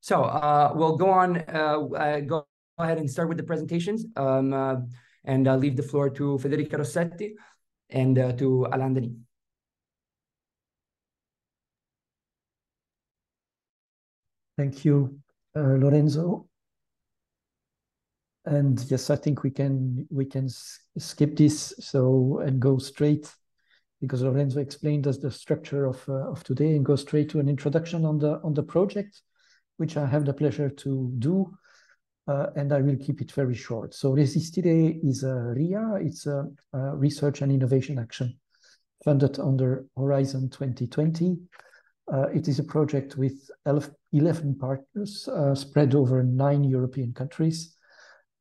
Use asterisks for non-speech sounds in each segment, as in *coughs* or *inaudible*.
So uh, we'll go on, uh, uh, go ahead and start with the presentations um, uh, and uh, leave the floor to Federica Rossetti and uh, to Alain Denis. Thank you, Lorenzo. And yes, I think we can we can skip this so and go straight because Lorenzo explained us the structure of uh, of today and go straight to an introduction on the on the project, which I have the pleasure to do, uh, and I will keep it very short. So Resistire is a RIA, it's a, a research and innovation action funded under Horizon 2020. Uh, it is a project with 11 partners uh, spread over nine European countries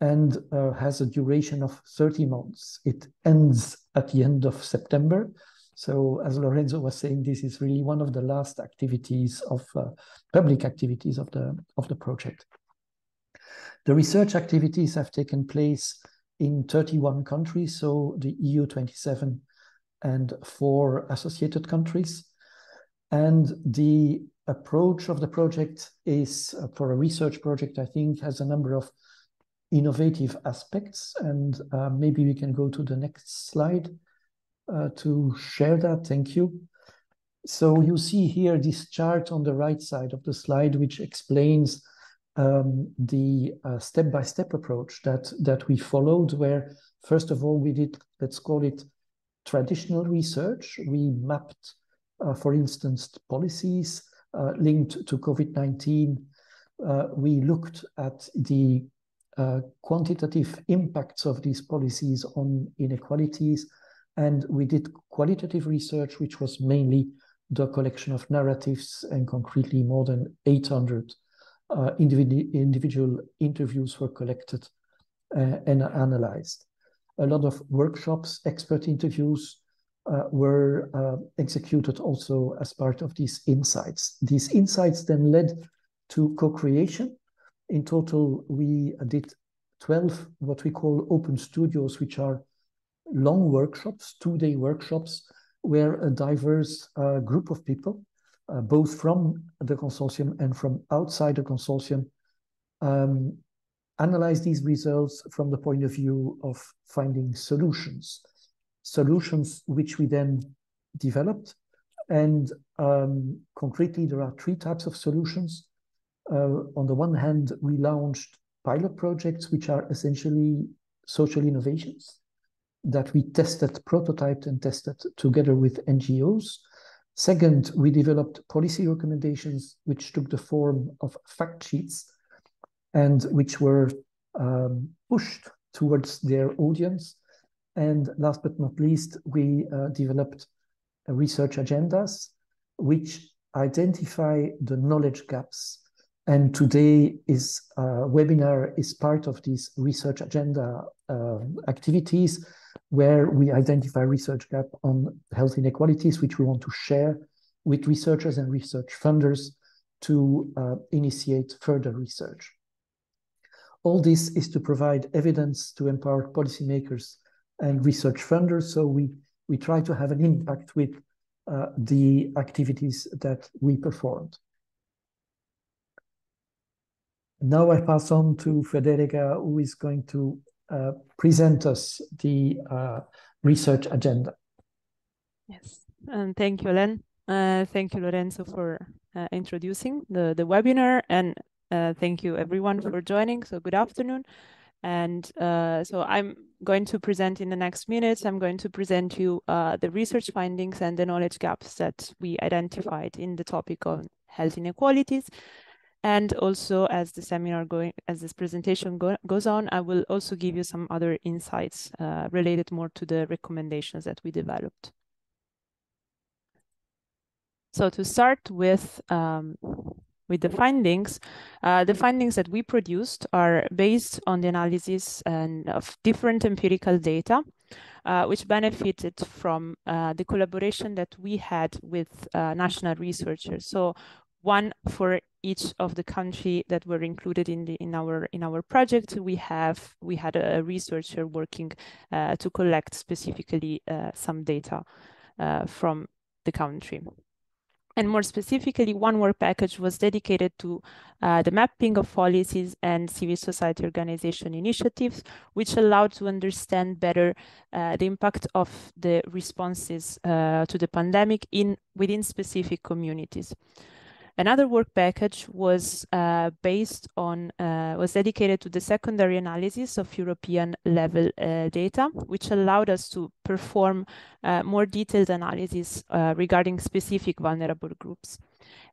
and uh, has a duration of 30 months. It ends at the end of September. So as Lorenzo was saying, this is really one of the last activities of uh, public activities of the, of the project. The research activities have taken place in 31 countries, so the EU 27 and four associated countries. And the approach of the project is, uh, for a research project, I think, has a number of innovative aspects. And uh, maybe we can go to the next slide uh, to share that. Thank you. So you see here this chart on the right side of the slide, which explains um, the uh, step-by-step -step approach that, that we followed, where first of all, we did, let's call it traditional research. We mapped, uh, for instance, policies uh, linked to COVID-19. Uh, we looked at the uh, quantitative impacts of these policies on inequalities. And we did qualitative research, which was mainly the collection of narratives and concretely more than 800 uh, individual, individual interviews were collected uh, and analyzed. A lot of workshops, expert interviews uh, were uh, executed also as part of these insights. These insights then led to co-creation in total, we did 12 what we call open studios, which are long workshops, two-day workshops, where a diverse uh, group of people, uh, both from the consortium and from outside the consortium, um, analyze these results from the point of view of finding solutions, solutions which we then developed. And um, concretely, there are three types of solutions. Uh, on the one hand, we launched pilot projects, which are essentially social innovations that we tested, prototyped, and tested together with NGOs. Second, we developed policy recommendations, which took the form of fact sheets and which were um, pushed towards their audience. And last but not least, we uh, developed research agendas, which identify the knowledge gaps and today is uh, webinar is part of these research agenda uh, activities where we identify research gap on health inequalities, which we want to share with researchers and research funders to uh, initiate further research. All this is to provide evidence to empower policymakers and research funders. So we, we try to have an impact with uh, the activities that we performed. Now I pass on to Federica, who is going to present us the uh, research agenda. Yes, and thank you, Len. Uh, thank you, Lorenzo, for uh, introducing the, the webinar, and uh, thank you everyone for joining. So good afternoon. And uh, so I'm going to present in the next minutes, I'm going to present you the research findings and the knowledge gaps that we identified in the topic of health inequalities and also as the seminar going, as this presentation go, goes on, I will also give you some other insights uh, related more to the recommendations that we developed. So to start with, um, with the findings, uh, the findings that we produced are based on the analysis and of different empirical data, uh, which benefited from uh, the collaboration that we had with uh, national researchers. So one for each of the country that were included in the in our in our project we have we had a researcher working uh, to collect specifically uh, some data uh, from the country And more specifically, one work package was dedicated to uh, the mapping of policies and civil society organization initiatives, which allowed to understand better uh, the impact of the responses uh, to the pandemic in within specific communities. Another work package was uh, based on, uh, was dedicated to the secondary analysis of European level uh, data, which allowed us to perform uh, more detailed analysis uh, regarding specific vulnerable groups.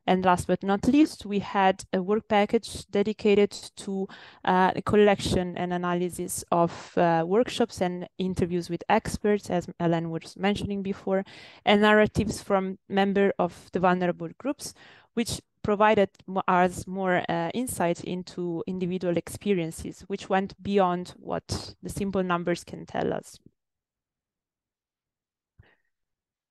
And last but not least, we had a work package dedicated to uh, collection and analysis of uh, workshops and interviews with experts, as Alain was mentioning before, and narratives from members of the vulnerable groups, which provided us more uh, insight into individual experiences, which went beyond what the simple numbers can tell us.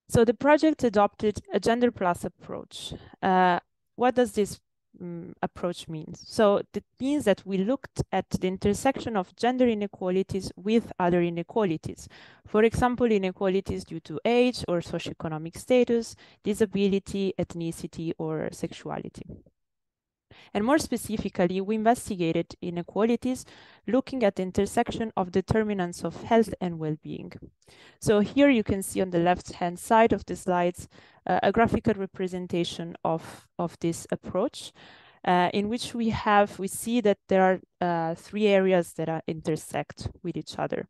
So the project adopted a gender plus approach. Uh, what does this um, approach means. So it means that we looked at the intersection of gender inequalities with other inequalities. For example, inequalities due to age or socioeconomic status, disability, ethnicity, or sexuality. And more specifically, we investigated inequalities looking at the intersection of determinants of health and well-being. So here you can see on the left-hand side of the slides uh, a graphical representation of, of this approach. Uh, in which we have, we see that there are uh, three areas that are intersect with each other.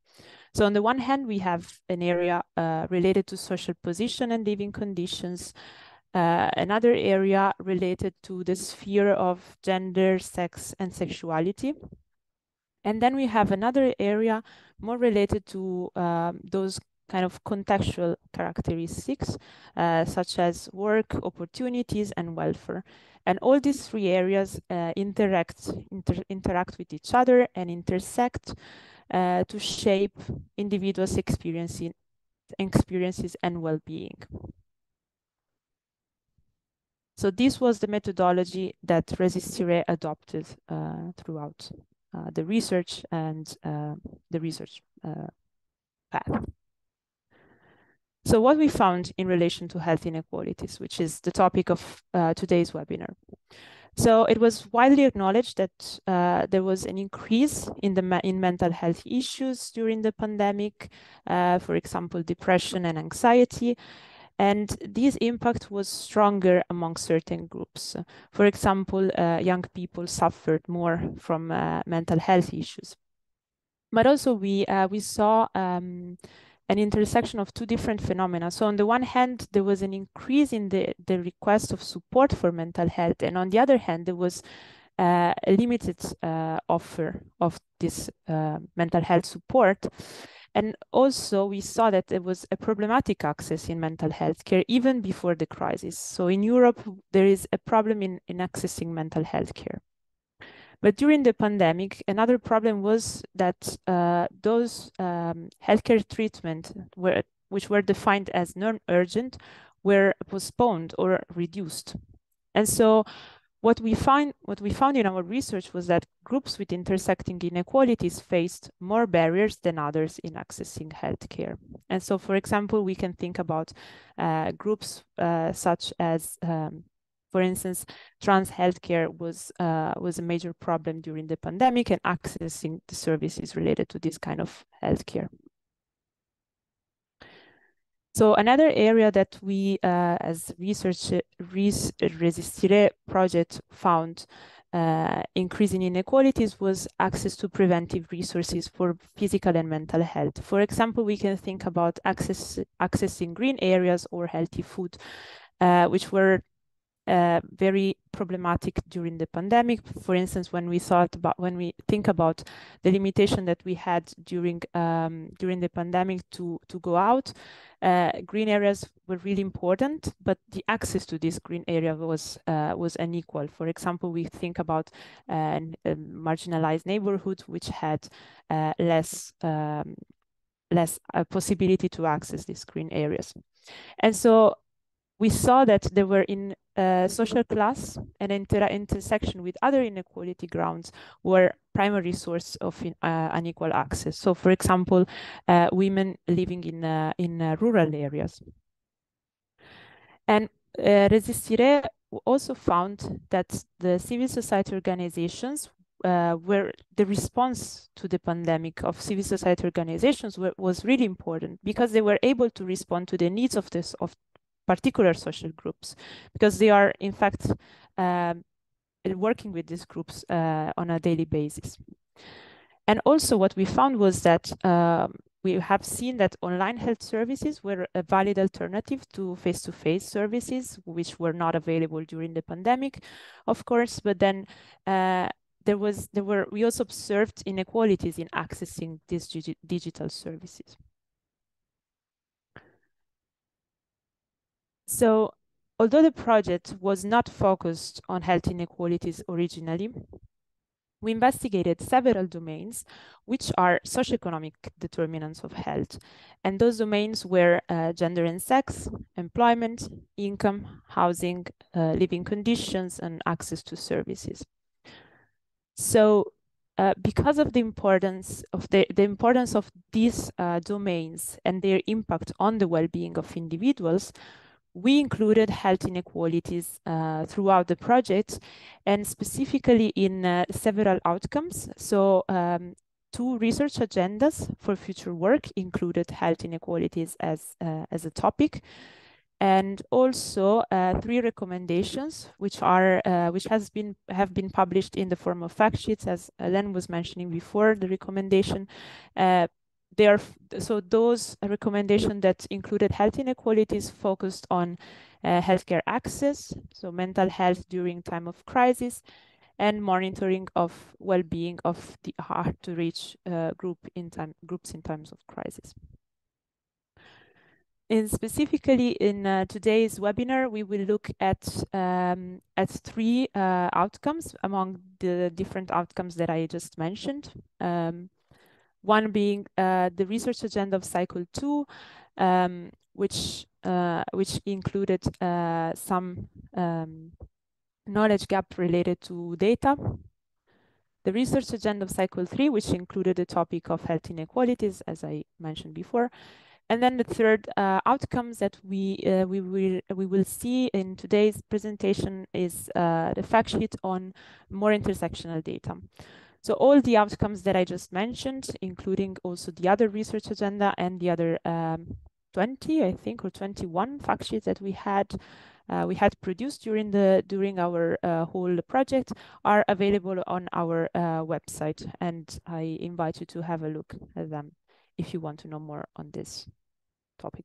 So on the one hand, we have an area uh, related to social position and living conditions, uh, another area related to the sphere of gender, sex, and sexuality. And then we have another area more related to um, those kind of contextual characteristics, uh, such as work, opportunities, and welfare. And all these three areas uh, interact, inter interact with each other and intersect uh, to shape individuals' experiences, experiences and well-being. So this was the methodology that Resistire adopted uh, throughout uh, the research and uh, the research uh, path. So what we found in relation to health inequalities, which is the topic of uh, today's webinar. So it was widely acknowledged that uh, there was an increase in the in mental health issues during the pandemic, for example, depression and anxiety, and this impact was stronger among certain groups. For example, uh, young people suffered more from uh, mental health issues. But also we, uh, we saw um, an intersection of two different phenomena. So on the one hand, there was an increase in the, the request of support for mental health. And on the other hand, there was uh, a limited uh, offer of this uh, mental health support. And also we saw that there was a problematic access in mental health care even before the crisis. So in Europe, there is a problem in, in accessing mental health care. But during the pandemic, another problem was that uh, those um, healthcare treatment were, which were defined as non-urgent were postponed or reduced. And so what we find, what we found in our research was that groups with intersecting inequalities faced more barriers than others in accessing healthcare. And so, for example, we can think about uh, groups uh, such as, um, for instance, trans healthcare was uh, was a major problem during the pandemic and accessing the services related to this kind of healthcare. So another area that we, uh, as research res Resistire project found uh, increasing inequalities was access to preventive resources for physical and mental health. For example, we can think about access accessing green areas or healthy food, uh, which were uh, very problematic during the pandemic. For instance, when we thought about when we think about the limitation that we had during um, during the pandemic to to go out, uh, green areas were really important, but the access to this green area was uh, was unequal. For example, we think about uh, a marginalized neighborhood which had uh, less um, less possibility to access these green areas, and so we saw that there were in social class and inter intersection with other inequality grounds were primary source of uh, unequal access. So, for example, uh, women living in uh, in uh, rural areas. And uh, Resistiré also found that the civil society organizations uh, were the response to the pandemic of civil society organizations were, was really important because they were able to respond to the needs of this of particular social groups because they are in fact um, working with these groups uh, on a daily basis. And also what we found was that um, we have seen that online health services were a valid alternative to face-to-face -face services, which were not available during the pandemic, of course, but then uh, there was there were we also observed inequalities in accessing these digi digital services. So although the project was not focused on health inequalities originally, we investigated several domains which are socioeconomic determinants of health. And those domains were uh, gender and sex, employment, income, housing, uh, living conditions, and access to services. So uh, because of the importance of the, the importance of these uh, domains and their impact on the well-being of individuals, we included health inequalities uh, throughout the project and specifically in uh, several outcomes. So um, two research agendas for future work included health inequalities as, uh, as a topic and also uh, three recommendations which are uh, which has been have been published in the form of fact sheets as Len was mentioning before the recommendation uh, they are so those recommendations that included health inequalities focused on uh, healthcare access, so mental health during time of crisis, and monitoring of well-being of the hard to reach uh, group in time groups in times of crisis. In specifically in uh, today's webinar, we will look at um, at three uh, outcomes among the different outcomes that I just mentioned. Um, one being uh, the research agenda of cycle two, um, which uh, which included uh, some um, knowledge gap related to data. The research agenda of cycle three, which included the topic of health inequalities, as I mentioned before. And then the third uh, outcomes that we uh, we will we will see in today's presentation is uh, the fact sheet on more intersectional data. So all the outcomes that I just mentioned, including also the other research agenda and the other um, 20, I think, or 21 fact sheets that we had uh, we had produced during the during our uh, whole project are available on our uh, website, and I invite you to have a look at them if you want to know more on this topic.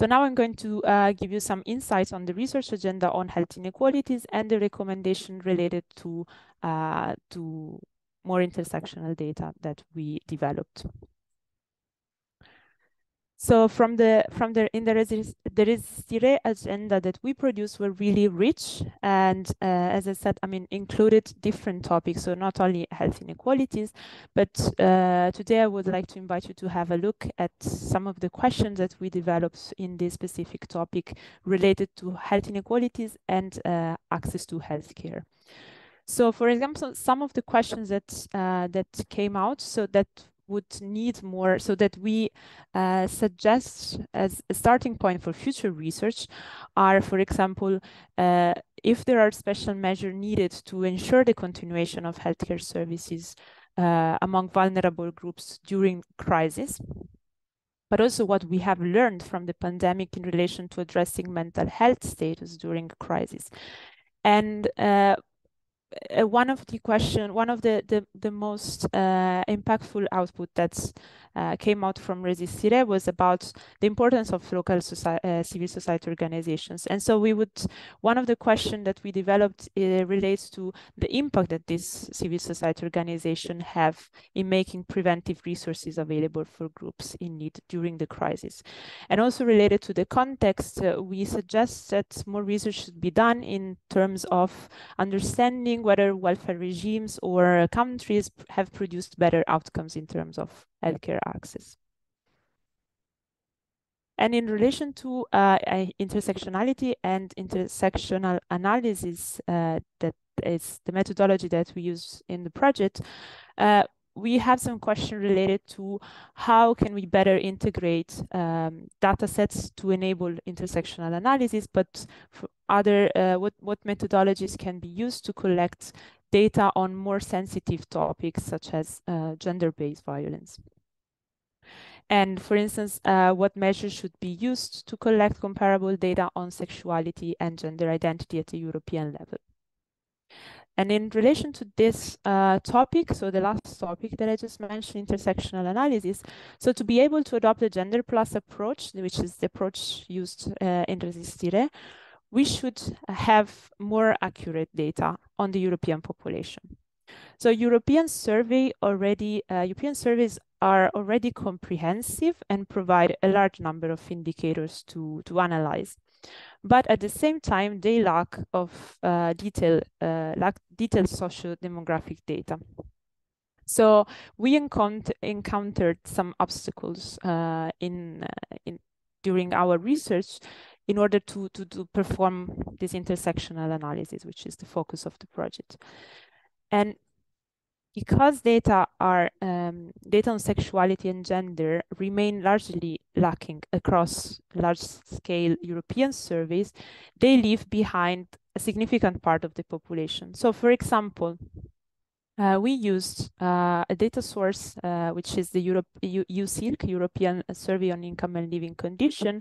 So now I'm going to uh, give you some insights on the research agenda on health inequalities and the recommendation related to, uh, to more intersectional data that we developed. So from the from the in the resist, the agenda that we produced were really rich, and uh, as I said, I mean included different topics. So not only health inequalities, but uh, today I would like to invite you to have a look at some of the questions that we developed in this specific topic related to health inequalities and uh, access to healthcare. So, for example, some of the questions that uh, that came out, so that would need more so that we uh, suggest as a starting point for future research are, for example, uh, if there are special measures needed to ensure the continuation of healthcare services uh, among vulnerable groups during crisis, but also what we have learned from the pandemic in relation to addressing mental health status during crisis. And uh, one of the question, one of the the, the most uh, impactful output that uh, came out from Resistiré was about the importance of local uh, civil society organizations. And so we would, one of the questions that we developed uh, relates to the impact that these civil society organizations have in making preventive resources available for groups in need during the crisis. And also related to the context, uh, we suggest that more research should be done in terms of understanding whether welfare regimes or countries have produced better outcomes in terms of healthcare access. And in relation to uh, intersectionality and intersectional analysis, uh, that is the methodology that we use in the project, uh, we have some questions related to how can we better integrate um, data sets to enable intersectional analysis, but other, uh, what, what methodologies can be used to collect data on more sensitive topics such as uh, gender-based violence. And for instance, uh, what measures should be used to collect comparable data on sexuality and gender identity at the European level. And in relation to this uh, topic, so the last topic that I just mentioned, intersectional analysis, so to be able to adopt the gender plus approach, which is the approach used uh, in Resistire, we should have more accurate data on the European population. So European survey already, uh, European surveys are already comprehensive and provide a large number of indicators to, to analyze. But at the same time, they lack of uh, detail, uh, lack detailed socio-demographic data. So we encounter encountered some obstacles uh, in, uh, in during our research in order to, to, to perform this intersectional analysis, which is the focus of the project. And because data are um, data on sexuality and gender remain largely lacking across large-scale European surveys, they leave behind a significant part of the population. So, for example, uh, we used uh, a data source, uh, which is the Europe, European Survey on Income and Living Condition.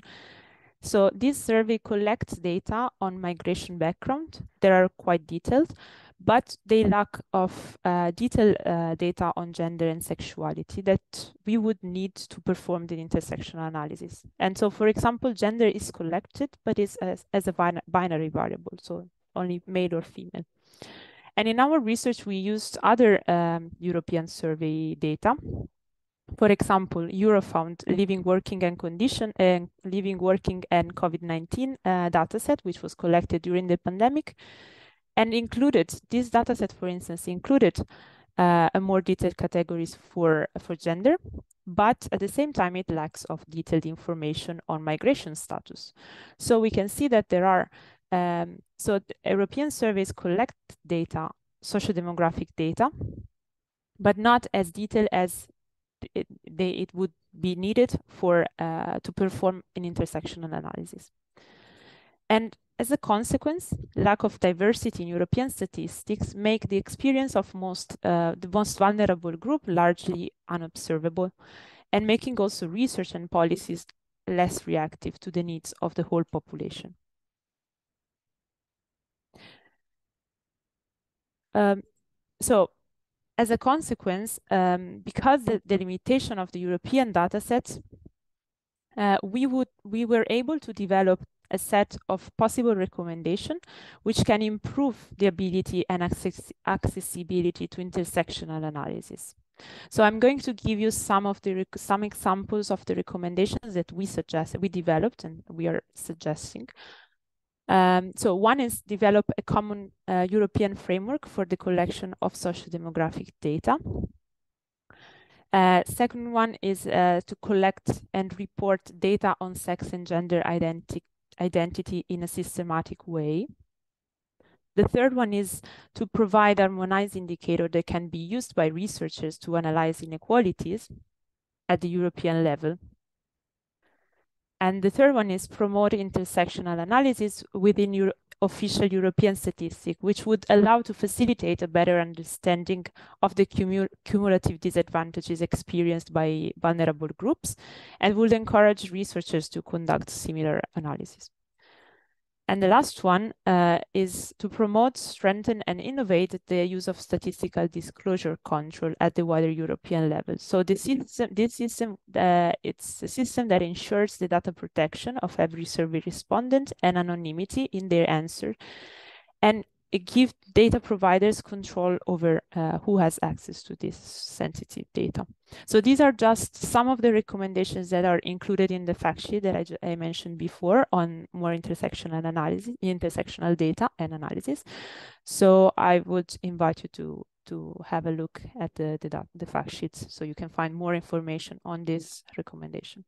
So this survey collects data on migration background. They are quite detailed, but they lack of uh, detailed uh, data on gender and sexuality that we would need to perform the intersectional analysis. And so, for example, gender is collected, but is as, as a bin binary variable, so only male or female. And in our research, we used other um, European survey data. For example, Eurofound living, working, and condition, and uh, living, working, and COVID-19 uh, dataset, which was collected during the pandemic, and included this dataset, for instance, included uh, a more detailed categories for for gender, but at the same time it lacks of detailed information on migration status. So we can see that there are um, so European surveys collect data, social demographic data, but not as detailed as it, they, it would be needed for uh, to perform an intersectional analysis. And as a consequence, lack of diversity in European statistics make the experience of most uh, the most vulnerable group largely unobservable, and making also research and policies less reactive to the needs of the whole population. Um, so, as a consequence, um, because the, the limitation of the European datasets, uh, we would we were able to develop a set of possible recommendations which can improve the ability and access accessibility to intersectional analysis. So I'm going to give you some of the some examples of the recommendations that we suggest we developed and we are suggesting. Um, so one is develop a common uh, European framework for the collection of social demographic data. Uh, second one is uh, to collect and report data on sex and gender identity identity in a systematic way. The third one is to provide harmonized indicator that can be used by researchers to analyze inequalities at the European level. And the third one is promote intersectional analysis within Euro official European statistic, which would allow to facilitate a better understanding of the cumul cumulative disadvantages experienced by vulnerable groups and would encourage researchers to conduct similar analysis. And the last one uh, is to promote, strengthen, and innovate the use of statistical disclosure control at the wider European level. So this system, this system, uh, it's a system that ensures the data protection of every survey respondent and anonymity in their answer, and give data providers control over uh, who has access to this sensitive data. So these are just some of the recommendations that are included in the fact sheet that I, I mentioned before on more intersectional analysis, intersectional data and analysis. So I would invite you to to have a look at the, the, the fact sheets so you can find more information on this recommendation.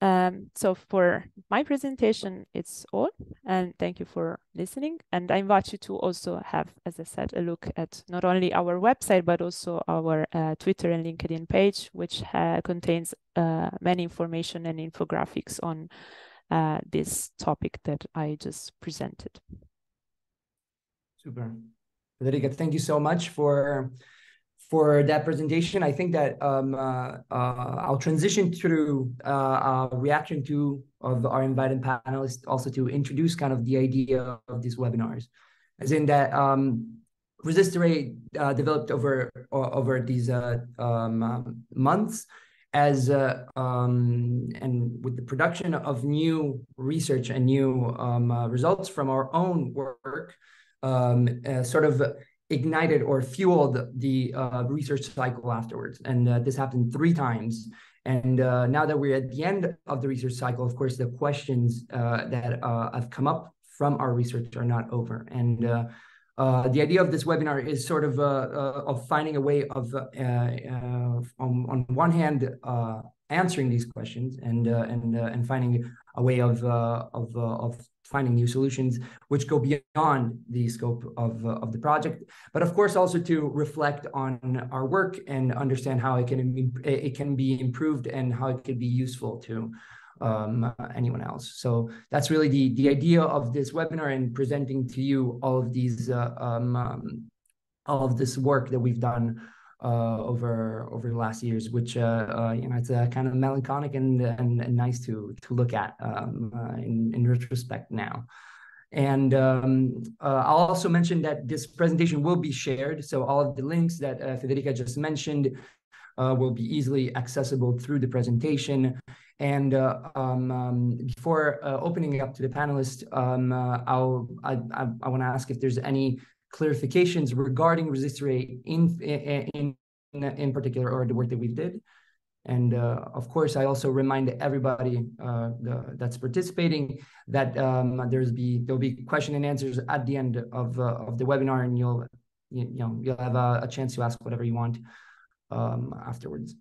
Um, so for my presentation, it's all, and thank you for listening. And I invite you to also have, as I said, a look at not only our website, but also our uh, Twitter and LinkedIn page, which uh, contains uh, many information and infographics on uh, this topic that I just presented. Super. Federica, thank you so much for for that presentation. I think that um, uh, uh, I'll transition through uh, reaction to of our invited panelists also to introduce kind of the idea of these webinars, as in that um, Resistorate uh, developed over over these uh, um, months as uh, um, and with the production of new research and new um, uh, results from our own work, um, uh, sort of ignited or fueled the uh, research cycle afterwards. And uh, this happened three times. And uh, now that we're at the end of the research cycle, of course, the questions that have come up from our research are not over. And uh, the idea of this webinar is sort of uh, uh, of finding a way of, on, on one hand, answering these questions and and and finding a way of of of finding new solutions which go beyond the scope of of the project but of course also to reflect on our work and understand how it can it can be improved and how it could be useful to um, uh, anyone else. So that's really the, the idea of this webinar and presenting to you all of these, uh, um, um, all of this work that we've done uh, over over the last years, which uh, uh, you know it's uh, kind of melancholic and, and, and nice to to look at um, in in retrospect now. And um, uh, I'll also mention that this presentation will be shared. So all of the links that uh, Federica just mentioned uh, will be easily accessible through the presentation. And um, um, before opening up to the panelists, um, I'll, I, I, I want to ask if there's any clarifications regarding resistor in, in, in, in particular or the work that we did. And uh, of course, I also remind everybody uh, the, that's participating that um, there's be there'll be question and answers at the end of uh, of the webinar, and you'll you, you know you'll have a, a, chance to ask whatever you want um, afterwards.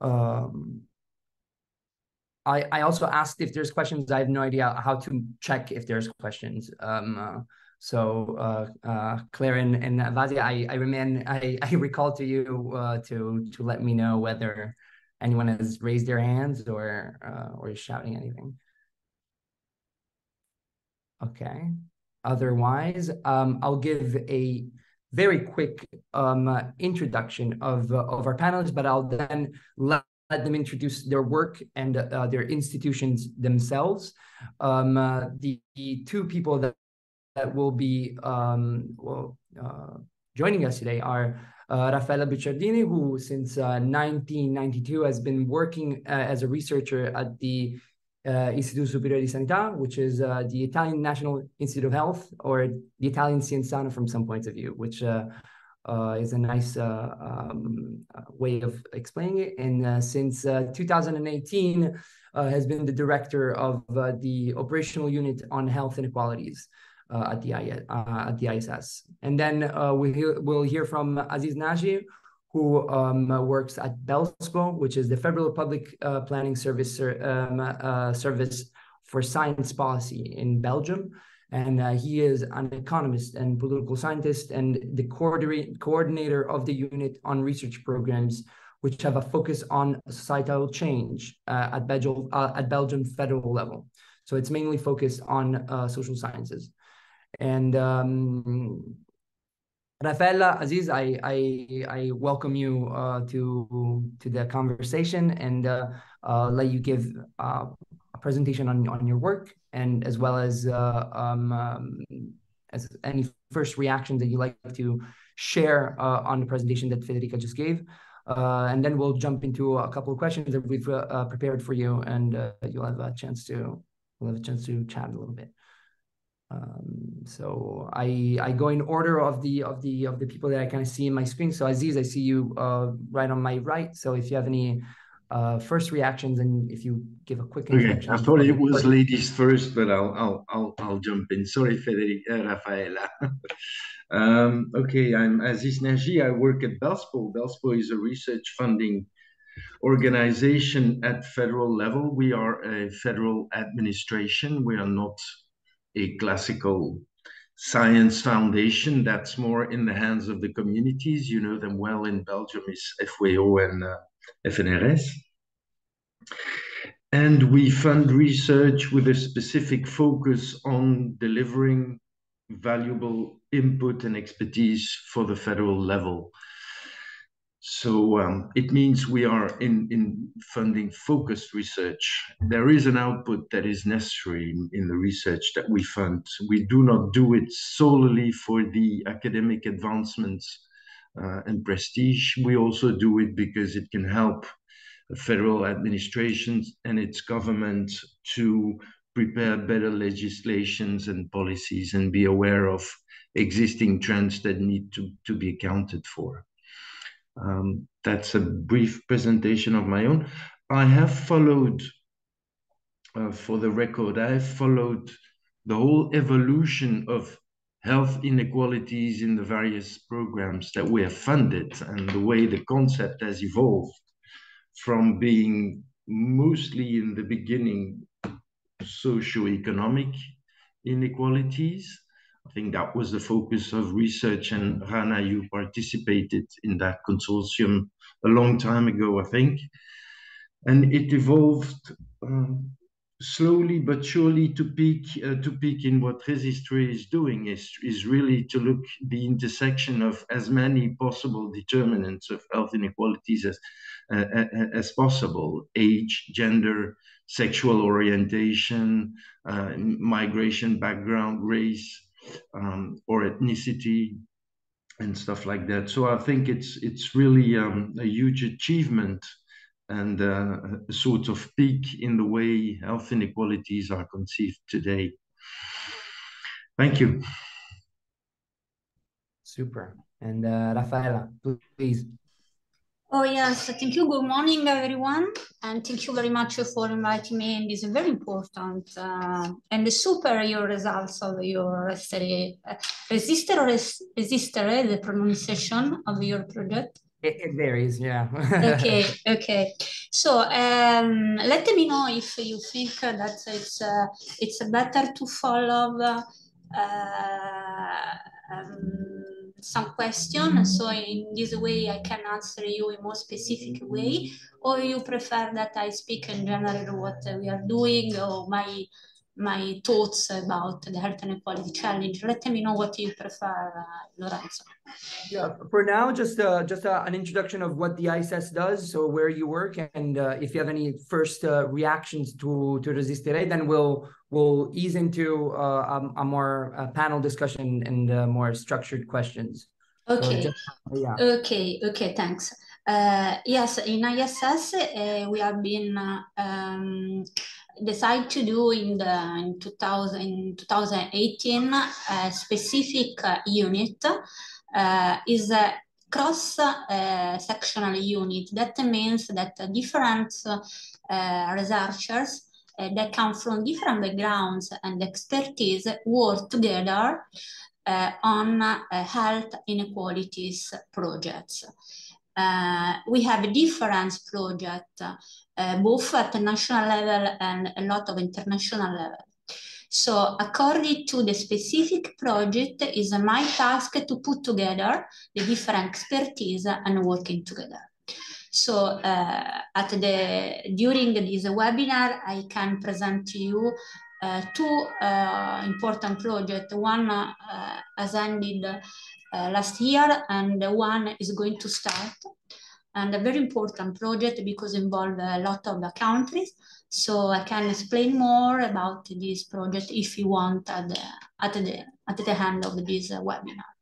Um, I, I also asked if there's questions. I have no idea how to check if there's questions. Um, uh, so uh, uh, Claire and, and Vasia, I, I remain I, *laughs* I recall to you uh, to to let me know whether anyone has raised their hands or uh, or is shouting anything. Okay. Otherwise, um, I'll give a very quick um, uh, introduction of, uh, of our panelists, but I'll then let, let them introduce their work and uh, their institutions themselves. Um, uh, the, the, two people that, that will be um, well, uh, joining us today are uh, Raffaella Bucciardini, who since 1992 has been working as a researcher at the uh, Istituto Superiore di Sanità, which is uh, the Italian National Institute of Health, or the Italian Sciensano from some points of view, which uh, uh is a nice uh, um, uh, way of explaining it. And since 2018, has been the director of the operational unit on health inequalities at the at the ISS. And then we hear, we'll hear from Aziz Naji, who um, works at BELSPO, which is the Federal Public uh, Planning Service um, uh, Service for Science Policy in Belgium. And uh, he is an economist and political scientist and the coordinator of the unit on research programs, which have a focus on societal change uh, at, Belgium, uh, at Belgium federal level. So it's mainly focused on uh, social sciences. And um, Raffaella Aziz, I, I, I welcome you uh, to to the conversation and uh, uh, let you give uh, a presentation on, on your work and as well as uh, um, um, as any first reactions that you like to share uh, on the presentation that Federica just gave. and then we'll jump into a couple of questions that we've prepared for you, and you'll have a chance to we'll have a chance to chat a little bit. Um, so I I go in order of the of the of the people that I kind of see in my screen. So Aziz, I see you uh, right on my right. So if you have any uh, first reactions and if you give a quick okay i thought it was ladies first but i'll i'll i'll, I'll jump in sorry federica uh, raffaella *laughs* um, okay i'm aziz naji i work at belspo belspo is a research funding organization at federal level. We are a federal administration. We are not a classical science foundation that's more in the hands of the communities. You know them well in Belgium is FWO and uh, FNRS. And we fund research with a specific focus on delivering valuable input and expertise for the federal level. So um, it means we are in, in funding focused research. There is an output that is necessary in, the research that we fund. We do not do it solely for the academic advancements uh, and prestige. We also do it because it can help federal administrations and its government to prepare better legislations and policies and be aware of existing trends that need to, to be accounted for. Um, that's a brief presentation of my own. I have followed, uh, for the record, I have followed the whole evolution of health inequalities in the various programs that we have funded and the way the concept has evolved from being mostly in the beginning socioeconomic inequalities I think that was the focus of research, and Rana, you participated in that consortium a long time ago, I think. And it evolved um, slowly but surely to peak uh, to peak in what Resistiré is doing is is really to look the intersection of as many possible determinants of health inequalities as uh, as possible age gender sexual orientation uh, migration background race um, or ethnicity and stuff like that. So I think it's it's really um, a huge achievement and uh, a sort of peak in the way health inequalities are conceived today. Thank you. Super. And uh, Raffaella, please. Oh, yes. Thank you. Good morning, everyone. And thank you very much for inviting me in this is very important uh, and your results of your study. Resistor or res resistor, the pronunciation of your project? It, it varies, yeah. *laughs* okay, okay. So um, let me know if you think that it's, uh, it's better to follow uh, um, some question. So in this way, I can answer you in more specific way, or you prefer that I speak in general what we are doing or my my thoughts about the health inequality challenge. Let me know what you prefer, uh, Lorenzo. Yeah, for now, just uh, just uh, an introduction of what the ISS does, so where you work, and uh, if you have any first uh, reactions to to Resistiré, then we'll we'll ease into uh, a, a, more uh, panel discussion and uh, more structured questions. Okay. So just, yeah. Okay. Okay. Thanks. Uh, yes, in ISS uh, we have been um, decided to do in the in 2000 in 2018 a specific unit is a cross sectional unit. That means that different researchers uh, that come from different backgrounds and expertise work together uh, on uh, health inequalities projects. We have different projects, both at the national level and a lot of international level. So according to the specific project, is my task to put together the different expertise and working together. So uh, at the during this webinar, I can present to you uh, two uh, important projects. One uh, has ended uh, last year and one is going to start. And a very important project because involve a lot of the countries. So I can explain more about this project if you want at the, at the, at the end of this webinar.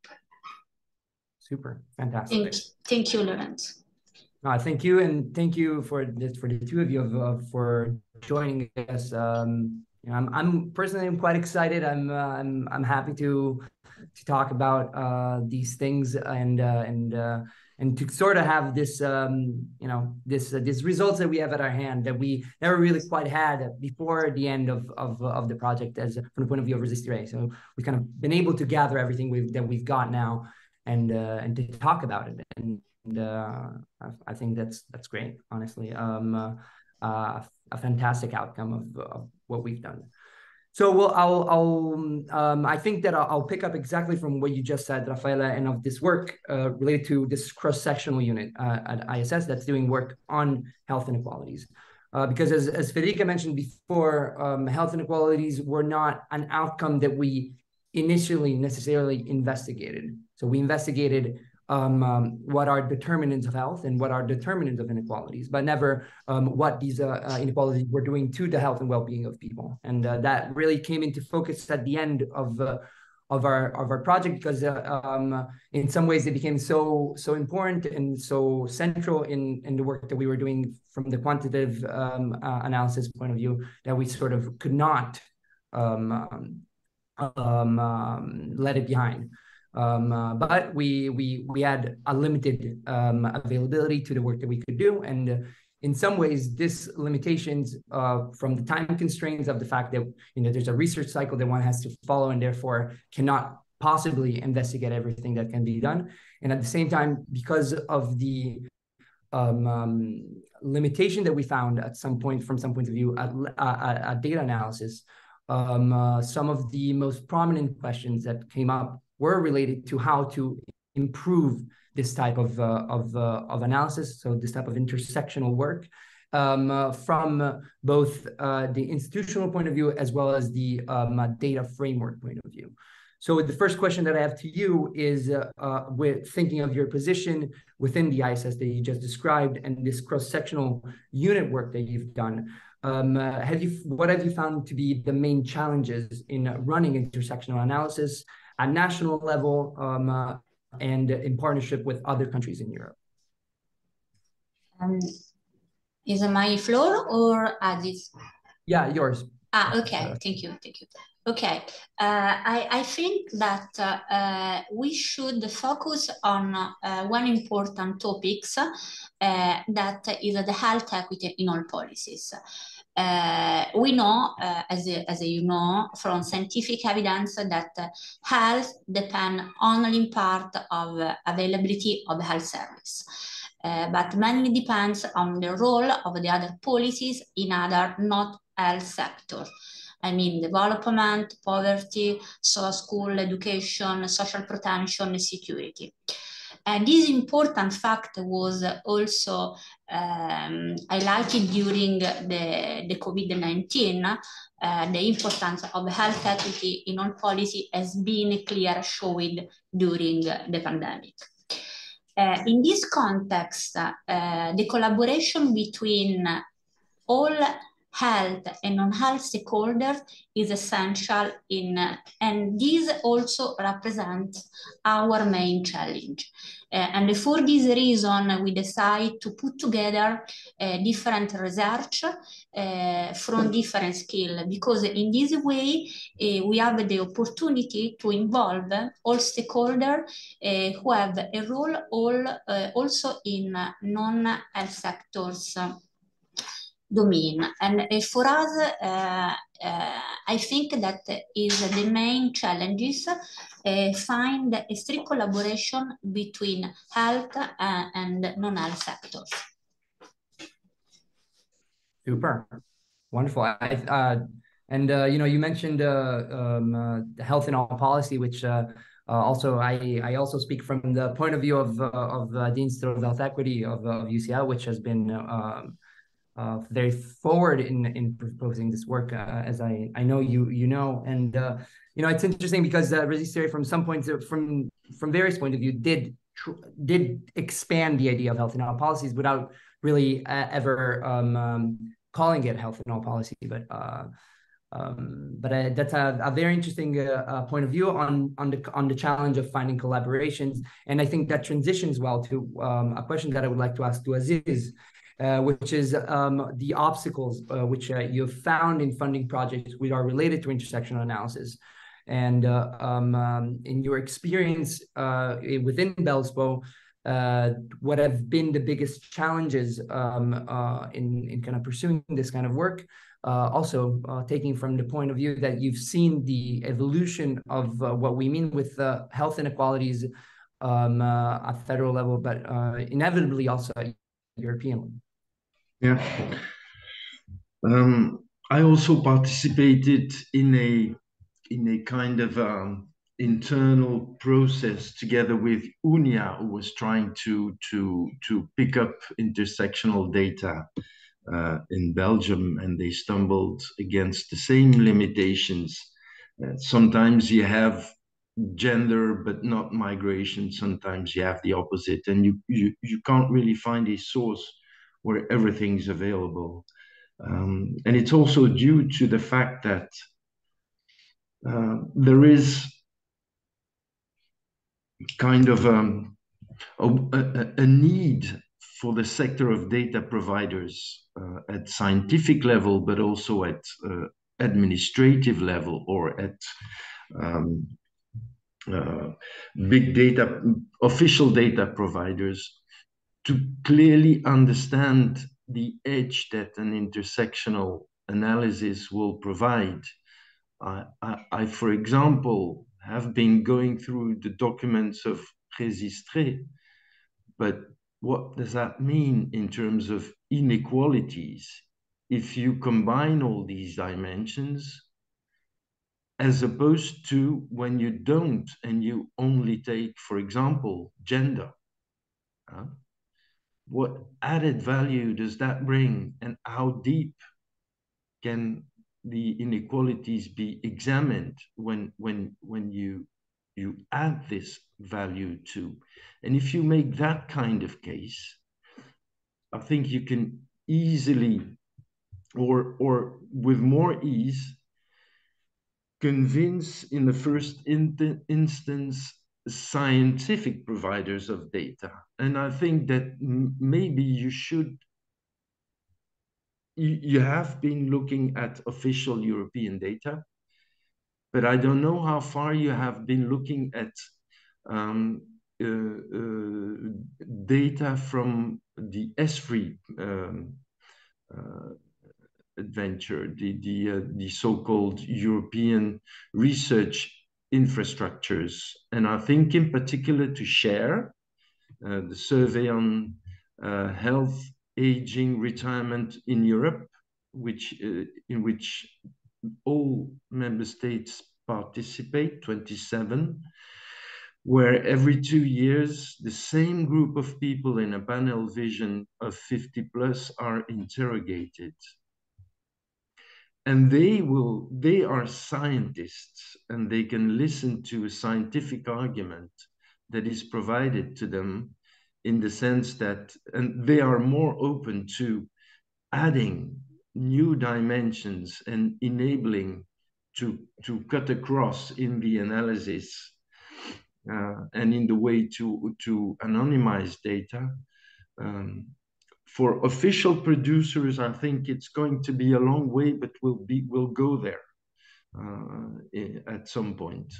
Super, fantastic. Thank, thank you, Lorenzo. Uh, thank you, and thank you for this for the two of you for joining us. Um, I'm I'm personally I'm quite excited. I'm uh, I'm I'm happy to to talk about uh, these things and uh, and uh, and to sort of have this um, you know this uh, these results that we have at our hand that we never really quite had before the end of of, of the project as from the point of view of Resistiré. So we've kind of been able to gather everything we've that we've got now and uh, and to talk about it and uh, I, I, think that's that's great, honestly. Um, uh, uh, a fantastic outcome of, of, what we've done. So well, I'll, I'll um, I think that I'll, I'll, pick up exactly from what you just said, Raffaella, and of this work uh, related to this cross-sectional unit uh, at ISS that's doing work on health inequalities. Uh, because as, as Federica mentioned before, um, health inequalities were not an outcome that we initially necessarily investigated. So we investigated um, um, what are determinants of health and what are determinants of inequalities, but never um, what these uh, uh, inequalities were doing to the health and well-being of people. And uh, that really came into focus at the end of uh, of our of our project because uh, um, in some ways it became so so important and so central in in the work that we were doing from the quantitative um, uh, analysis point of view that we sort of could not um, let it behind. Um, uh, but we we we had a limited um, availability to the work that we could do, and uh, in some ways, this limitations uh, from the time constraints of the fact that you know there's a research cycle that one has to follow, and therefore cannot possibly investigate everything that can be done, and at the same time, because of the um, um, limitation that we found at some point from some point of view at, at, at data analysis, um, uh, some of the most prominent questions that came up were related to how to improve this type of uh, of, uh, of analysis, so this type of intersectional work, um, uh, from both uh, the institutional point of view as well as the um, data framework point of view. So the first question that I have to you is, uh, with thinking of your position within the ISS that you just described and this cross-sectional unit work that you've done, um, uh, have you what have you found to be the main challenges in running intersectional analysis at national level um, uh, and in partnership with other countries in Europe. Um, is it my floor or Aziz? Yeah, yours. Ah, okay. Thank you. Thank you. Okay. Uh, I, I think that uh, uh, we should focus on uh, one important topics uh, that is the health equity in all policies. Uh, we know, uh, as, as you know, from scientific evidence that health depends only in part of availability of health service. Uh, but mainly depends on the role of the other policies in other not health sector. I mean, development, poverty, so school, education, social protection, security. And this important fact was also um, highlighted during the, the COVID-19, uh, the importance of health equity in all policy has been clear showed during the pandemic. Uh, in this context, uh, the collaboration between all health and non-health stakeholders is essential in, uh, and this also represents our main challenge. Uh, and for this reason, we decide to put together uh, different research uh, from different skills, because in this way, uh, we have the opportunity to involve all stakeholders uh, who have a role all, also in non-health sectors domain. And uh, for us, uh, uh, I think that is the main challenges find a strict collaboration between health and non-health sectors. Super, wonderful. I, uh, and uh, you know, you mentioned uh, um, health in all policy, which also I, I also speak from the point of view of of the Institute of Health Equity of, of UCL, which has been uh, very forward in in proposing this work, uh, as I I know you you know, and uh, you know it's interesting because uh, Resistiré from some points from from various point of view did did expand the idea of health in all policies without really uh, ever um, um, calling it health in all policy, but. Uh, um, but uh, that's a, a, very interesting uh, uh, point of view on on the on the challenge of finding collaborations, and I think that transitions well to um, a question that I would like to ask to Aziz, uh, which is um, the obstacles uh, which uh, you've found in funding projects which are related to intersectional analysis. And uh, um, um, in your experience uh, within BELSPO, what have been the biggest challenges um, in, in kind of pursuing this kind of work? also, taking from the point of view that you've seen the evolution of what we mean with health inequalities um, uh, at federal level, but uh, inevitably also at European level. Yeah. Um, I also participated in a in a kind of um, internal process together with UNIA, who was trying to to to pick up intersectional data uh, in Belgium, and they stumbled against the same limitations. Uh, sometimes you have gender but not migration sometimes you have the opposite and you you, you can't really find a source where everything's available. Um, and it's also due to the fact that uh, there is kind of um, a, a, a, need for the sector of data providers uh, at scientific level, but also at uh, administrative level or at um, uh, big data, official data providers to clearly understand the edge that an intersectional analysis will provide. I, I, I, for example, have been going through the documents of Resistiré, but what does that mean in terms of inequalities? If you combine all these dimensions, as opposed to when you don't and you only take, for example, gender. Uh, what added value does that bring? And how deep can the inequalities be examined when when when you you add this value to? And if you make that kind of case i think you can easily or or with more ease convince in the first in instance scientific providers of data. And i think that maybe you should you, you have been looking at official european data but i don't know how far you have been looking at um, uh, uh, data from the ESFRI um, uh, adventure, the, the, uh, the so-called European research infrastructures. And I think in particular to SHARE uh, the survey on uh, health, aging, retirement in Europe, which uh, in which all member states participate, 27, where every two years the same group of people in a panel vision of 50 plus are interrogated and they will they are scientists and they can listen to a scientific argument that is provided to them in the sense that and they are more open to adding new dimensions and enabling to to cut across in the analysis uh, and in the way to to anonymize data um, for official producers, I think it's going to be a long way, but we'll be we'll go there uh, at some point.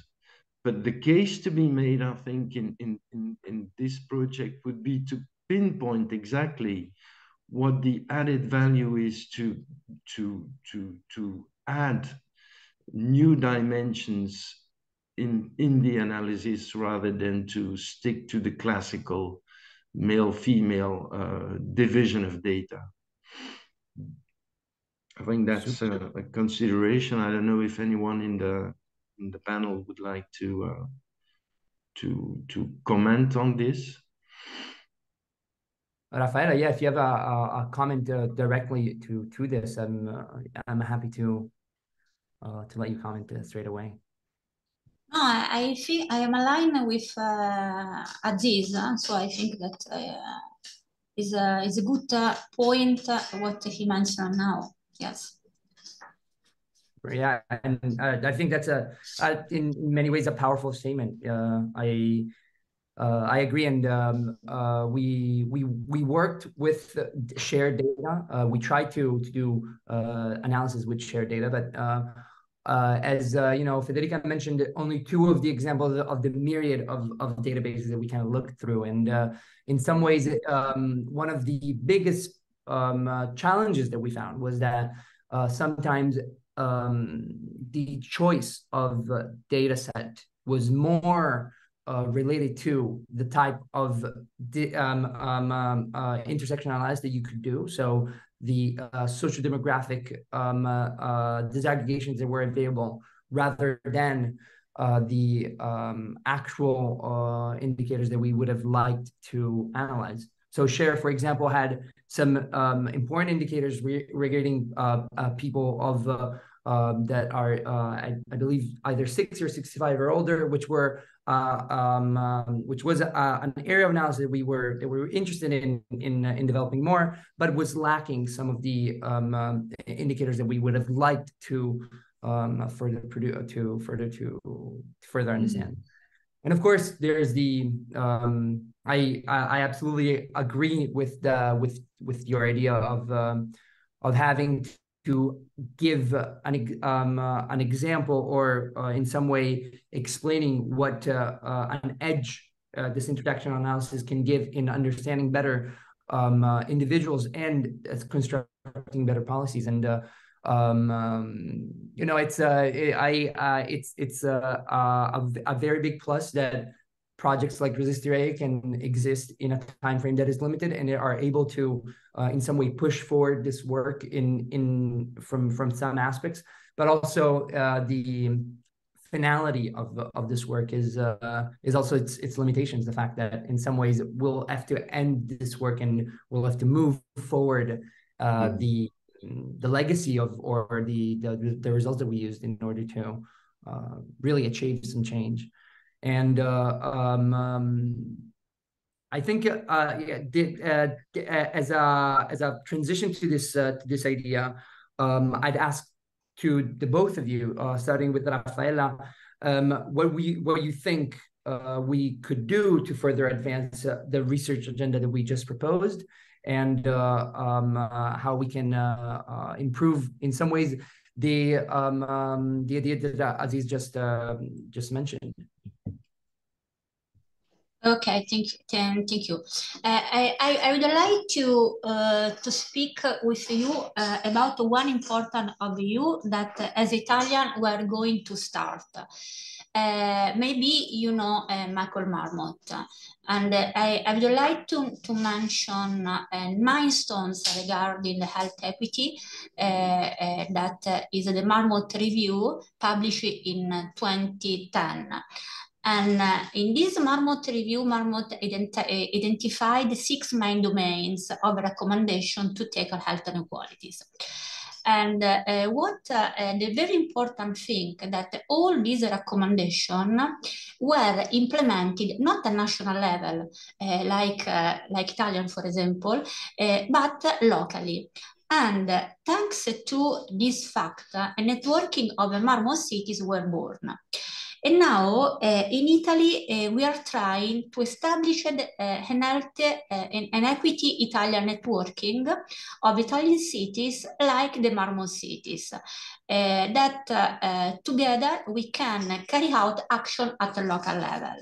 But the case to be made, I think, in, in, in, in this project would be to pinpoint exactly what the added value is to to to to add new dimensions in in the analysis rather than to stick to the classical male female uh, division of data. I think that's a, a, consideration. I don't know if anyone in the in the panel would like to uh, to to comment on this. Raffaella, yeah, if you have a, a, a comment uh, directly to to this, I'm uh, I'm happy to uh, to let you comment straight away. No, I, think I am aligned with uh, Aziz, so I think that uh, is a is a good uh, point uh, what he mentioned now. Yes. Yeah, and uh, I think that's a, a, in many ways a powerful statement. Uh, I uh, I agree, and um, uh, we we we worked with shared data. Uh, we tried to to do analysis with shared data, but uh, as uh, you know, Federica mentioned, only two of the examples of the myriad of, of databases that we kind of looked through. And uh, in some ways, um, one of the biggest um, uh, challenges that we found was that uh, sometimes um, the choice of data set was more uh, related to the type of di- um, um, um, that you could do. So the uh, social demographic um, uh, uh, disaggregations that were available rather than uh, the um, actual indicators that we would have liked to analyze. So SHARE, for example, had some um, important indicators re regarding people of um, that are, uh, I, I, believe, either 60 or 65 or older, which were uh, um, um, which was uh, an area of analysis that we were that we were interested in in in developing more, but was lacking some of the um, um, indicators that we would have liked to um, further produce to further to further mm-hmm. understand. And of course, there's the I I absolutely agree with the with with your idea of of having to give an um, uh, an example or uh, in some way explaining what uh, uh an edge uh, this intersectional analysis can give in understanding better um, uh, individuals and constructing better policies. And um, um, you know it's it, I it's it's a, a, a very big plus that projects like Resistiré can exist in a time frame that is limited and they are able to uh, in some way push forward this work in in from from some aspects. But also uh, the finality of of this work is uh, is also its its limitations. The fact that in some ways we'll have to end this work and we'll have to move forward uh, mm. the the legacy of or the, the the results that we used in order to uh, really achieve some change and uh, um, um, I think uh, yeah, did, uh, as a as a transition to this uh, to this idea, um, I'd ask to the both of you, uh, starting with Raffaella, um, what we what you think uh, we could do to further advance uh, the research agenda that we just proposed, and um, how we can improve in some ways the um, um, the idea that Aziz just just mentioned. Okay, thank you. Thank you. Uh, I, I would like to uh, to speak with you uh, about one important of you that uh, as Italian we're going to start. Uh, maybe you know uh, Michael Marmot, and I, I would like to, to mention milestones regarding the health equity that is the Marmot Review published in 2010. And uh, in this Marmot review, Marmot uh, identified six main domains of recommendation to tackle health inequalities. And uh, uh what uh, uh, the very important thing that all these recommendations were implemented not at national level, like like Italian, for example, but locally. And thanks to this fact, a networking of Marmot cities were born. And now uh, in Italy, uh, we are trying to establish uh, an, healthy, an equity Italian networking of Italian cities like the Marmot cities. that together we can carry out action at the local level.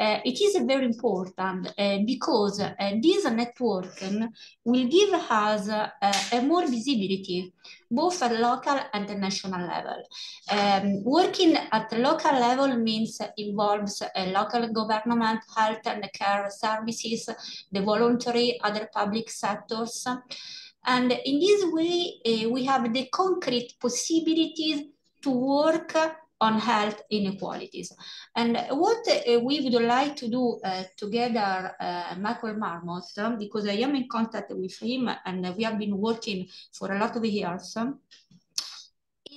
Uh, it is very important uh, because uh, this networking will give us a more visibility both at local and the national level. Um, working at the local level means involves local government, health and care services, the voluntary, other public sectors. And in this way, we have the concrete possibilities to work on health inequalities. And what uh, we would like to do uh, together, uh, Michael Marmot, um, because I am in contact with him and we have been working for a lot of years, um,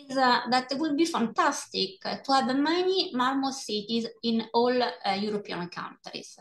is uh, that it would be fantastic to have many Marmot cities in all uh, European countries.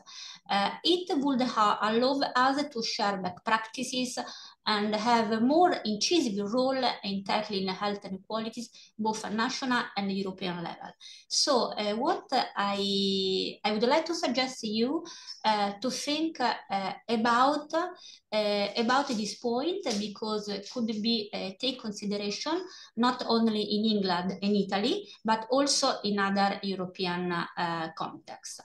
Uh, it would allow us to share best practices and have a more incisive role in tackling health inequalities, both at national and European level. So uh, what I, I would like to suggest to you uh, to think uh, about, uh, about this point because it could be uh, take consideration not only in England and Italy, but also in other European uh, contexts.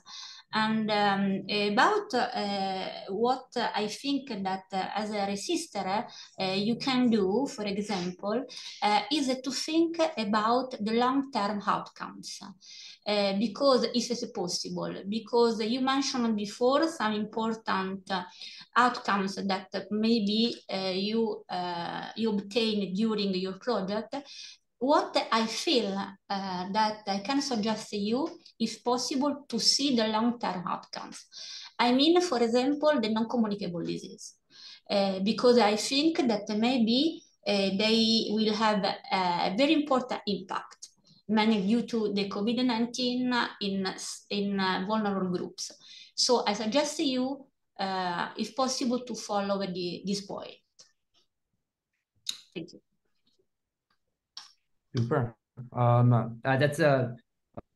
And um, about uh, what I think that uh, as a resister uh, you can do, for example, uh, is to think about the long-term outcomes. Uh, because if it's possible, because you mentioned before some important uh, outcomes that maybe you, you obtain during your project, what I feel uh, that I can suggest to you, if possible, to see the long-term outcomes. I mean, for example, the non-communicable disease, uh, because I think that maybe uh, they will have a very important impact, mainly due to the COVID-19 in, in uh, vulnerable groups. So I suggest to you, uh, if possible, to follow the, this point. Thank you. Super. Um, uh, that's a.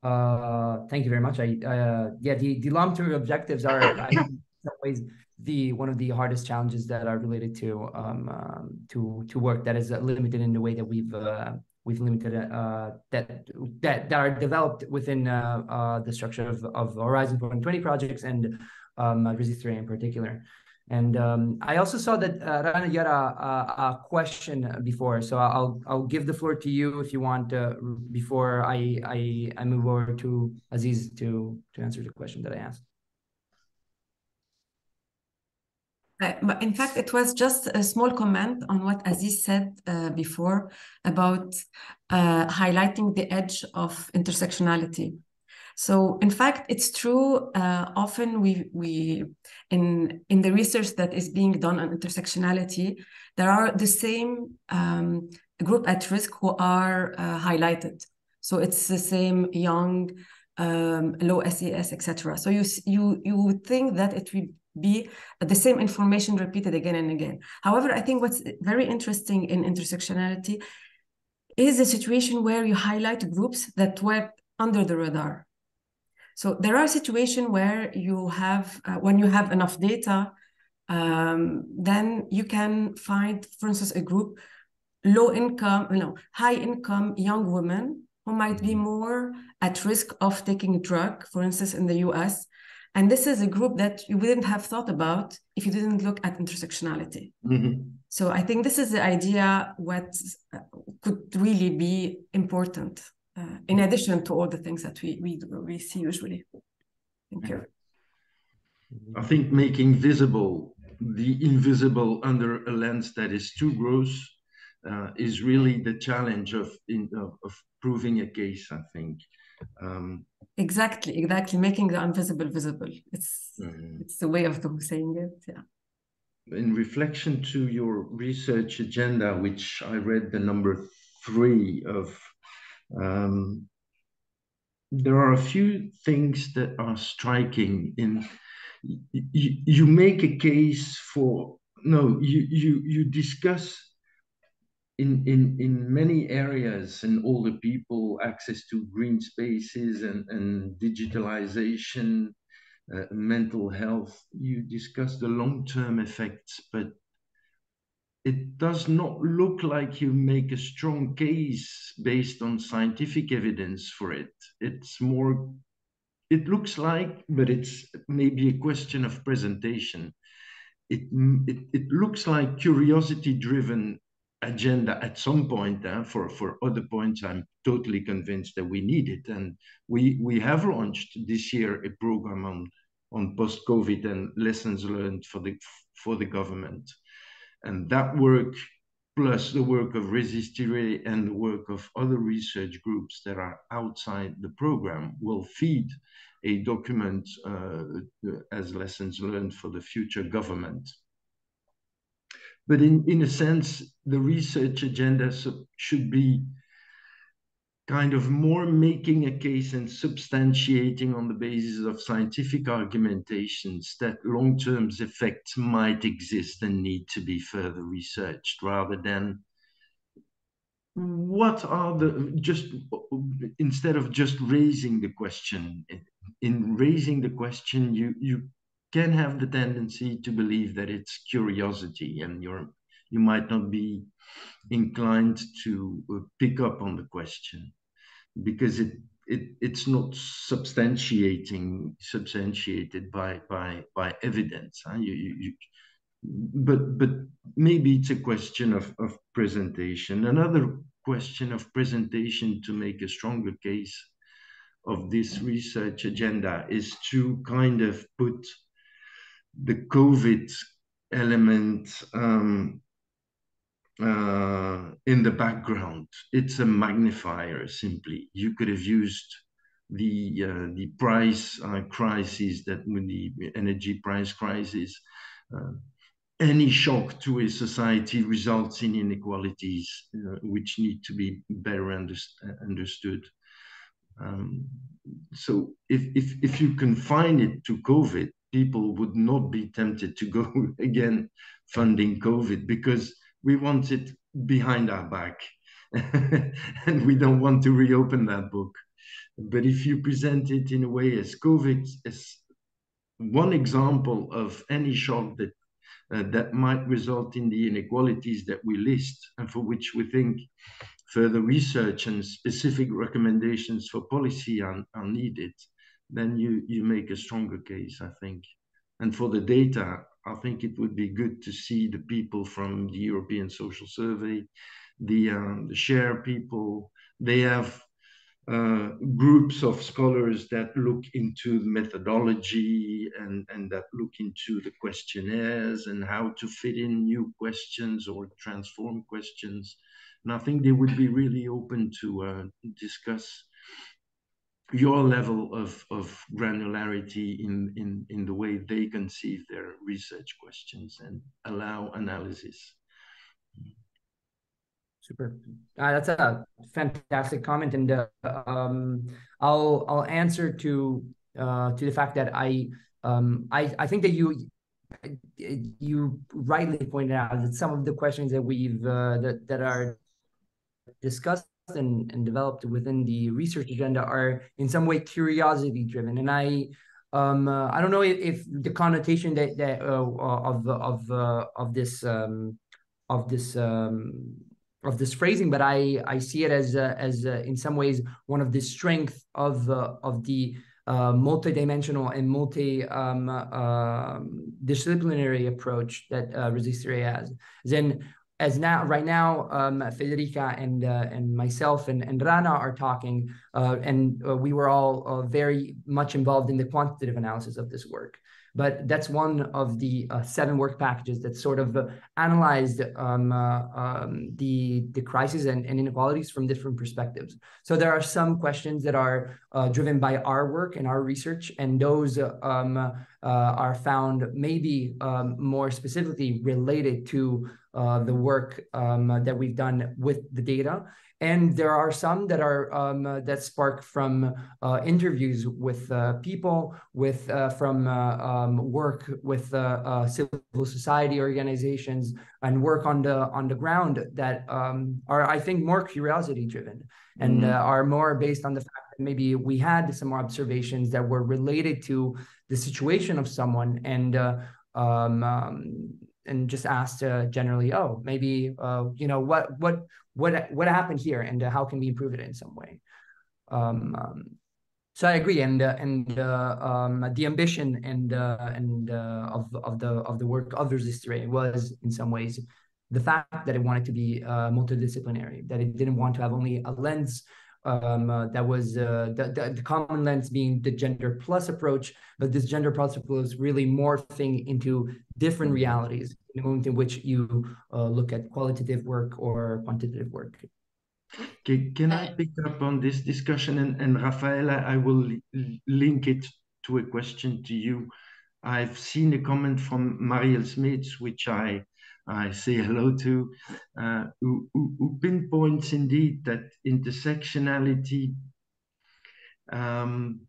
Uh, uh, thank you very much. I uh, yeah, the the long term objectives are in some ways the one of the hardest challenges that are related to um, um to to work that is limited in the way that we've uh, we've limited uh, that that that are developed within uh, uh, the structure of, of Horizon 2020 projects and um, Resistiré in particular. And um, I also saw that uh, Rana, you had a, a, question before, so I'll I'll give the floor to you if you want uh, before I, I I move over to Aziz to to answer the question that I asked. Uh, in fact, it was just a small comment on what Aziz said uh, before about uh, highlighting the edge of intersectionality. So in fact, it's true. Uh, often we we in in the research that is being done on intersectionality, there are the same um, group at risk who are uh, highlighted. So it's the same young, um, low SES, etc. So you you you would think that it would be the same information repeated again and again. However, I think what's very interesting in intersectionality is a situation where you highlight groups that were under the radar. So there are situations where you have, uh, when you have enough data, um, then you can find, for instance, a group, low income, you know, high income young women who might be more at risk of taking a drug, for instance, in the US. And this is a group that you wouldn't have thought about if you didn't look at intersectionality. Mm-hmm. So I think this is the idea what uh, could really be important uh, in addition to all the things that we, we, we see usually. Thank you. I think making visible the invisible under a lens that is too gross uh, is really the challenge of, in, of, of proving a case, I think. Um, exactly, exactly. Making the invisible visible. It's, mm-hmm. it's the way of saying it, yeah in reflection to your research agenda, which I read the number three of um, there are a few things that are striking in you, make a case for no you you you discuss in in in many areas and older people access to green spaces and and digitalization uh, mental health you discuss the long-term effects but it does not look like you make a strong case based on scientific evidence for it. It's more, it looks like, but it's maybe a question of presentation. It, it, it looks like curiosity driven agenda at some point. Uh, for, for other points, I'm totally convinced that we need it. And we, we have launched this year a program on, on post COVID and lessons learned for the, for the government. And that work, plus the work of Resistiré and the work of other research groups that are outside the program, will feed a document uh, as lessons learned for the future government. But in, in a sense, the research agenda should be kind of more making a case and substantiating on the basis of scientific argumentations that long-term effects might exist and need to be further researched rather than what are the just instead of just raising the question in raising the question you you can have the tendency to believe that it's curiosity and you're you might not be inclined to uh, pick up on the question because it it, it's not substantiating substantiated by by by evidence. Huh? You, you, you, but but maybe it's a question of, of presentation. Another question of presentation to make a stronger case of this research agenda is to kind of put the COVID element um, uh, in the background. It's a magnifier simply. You could have used the uh, the price uh, crisis that the energy price crisis. Uh, any shock to a society results in inequalities uh, which need to be better under, understood. Um, so if, if, if you confine it to COVID, people would not be tempted to go *laughs* again funding COVID because we want it behind our back *laughs* and we don't want to reopen that book. But if you present it in a way as COVID as one example of any shock that uh, that might result in the inequalities that we list and for which we think further research and specific recommendations for policy are, are needed, then you, you make a stronger case, I think. And for the data, I think it would be good to see the people from the European Social Survey, the, um, the SHARE people. They have uh, groups of scholars that look into the methodology and, and that look into the questionnaires and how to fit in new questions or transform questions. And I think they would be really open to uh, discuss your level of, of granularity in, in, in the way they conceive their research questions and allow analysis. Super. Uh, that's a fantastic comment, and uh, um, I'll I'll answer to uh, to the fact that I um, I I think that you you rightly pointed out that some of the questions that we've uh, that that are discussed and, and developed within the research agenda are in some way curiosity driven and i um uh, i don't know if, if, the connotation that that uh, of of uh, of this um of this um of this phrasing but i i see it as uh, as uh, in some ways one of the strength of uh, of the uh, multidimensional and multi um, uh, disciplinary approach that uh, has. Then as now right now um, Federica and uh, and myself and, and Rana are talking uh, and uh, we were all uh, very much involved in the quantitative analysis of this work. But that's one of the uh, seven work packages that sort of uh, analyzed um, um, the the crisis and, and, inequalities from different perspectives. So there are some questions that are driven by our work and our research and those um, are found maybe um, more specifically related to uh, the work um, that we've done with the data. And there are some that are um, uh, that spark from uh, interviews with uh, people, with uh, from uh, um, work with civil society organizations, and work on the on the ground that um, are, I think, more curiosity driven and mm-hmm. are more based on the fact that maybe we had some observations that were related to the situation of someone and um, um, and just asked uh, generally, oh, maybe uh, you know what what what what happened here, and uh, how can we improve it in some way. Um, um, so I agree, and uh, and uh, um, the ambition and and of of the of the work of Resistiré was in some ways the fact that it wanted to be multidisciplinary, that it didn't want to have only a lens um, uh, that was uh, the, the, the, common lens being the gender plus approach, but this gender plus approach is really morphing into different realities in the moment in which you uh, look at qualitative work or quantitative work. Okay, can I pick up on this discussion? And, and Raffaella, I will link it to a question to you. I've seen a comment from Marielle Smeets, which I I say hello to, uh, who, who, pinpoints indeed that intersectionality um,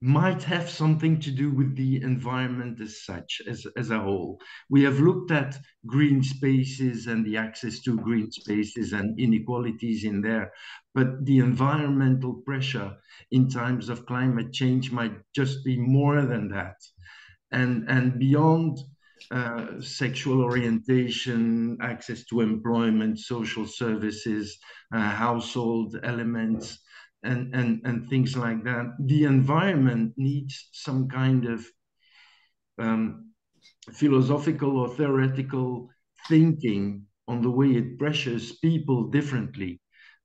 might have something to do with the environment as such, as, as a whole. We have looked at green spaces and the access to green spaces and inequalities in there, but the environmental pressure in times of climate change might just be more than that. And, and beyond uh, sexual orientation, access to employment, social services, uh, household elements, and, and, and things like that. The environment needs some kind of um, philosophical or theoretical thinking on the way it pressures people differently,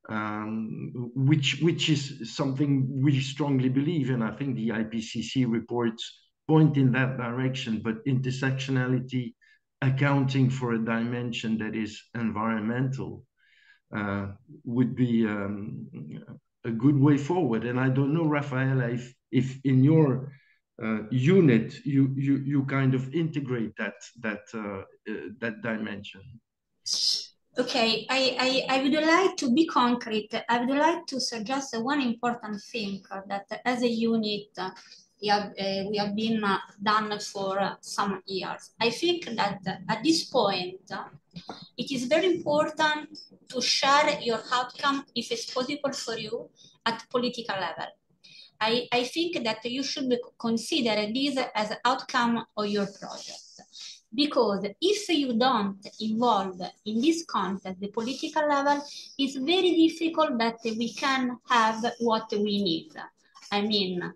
um, which which is something we strongly believe in. I think the IPCC reports point in that direction, but intersectionality accounting for a dimension that is environmental uh, would be um, a good way forward. And I don't know, Raffaella, if, if in your uh, unit you, you you kind of integrate that that uh, uh, that dimension. Okay, I, I, I would like to be concrete. I would like to suggest one important thing that as a unit we have, uh, we have been uh, done for uh, some years. I think that at this point, it is very important to share your outcome if it's possible for you at political level. I, I think that you should consider this as outcome of your project. Because if you don't involve in this context, the political level, it's very difficult that we can have what we need. I mean, uh,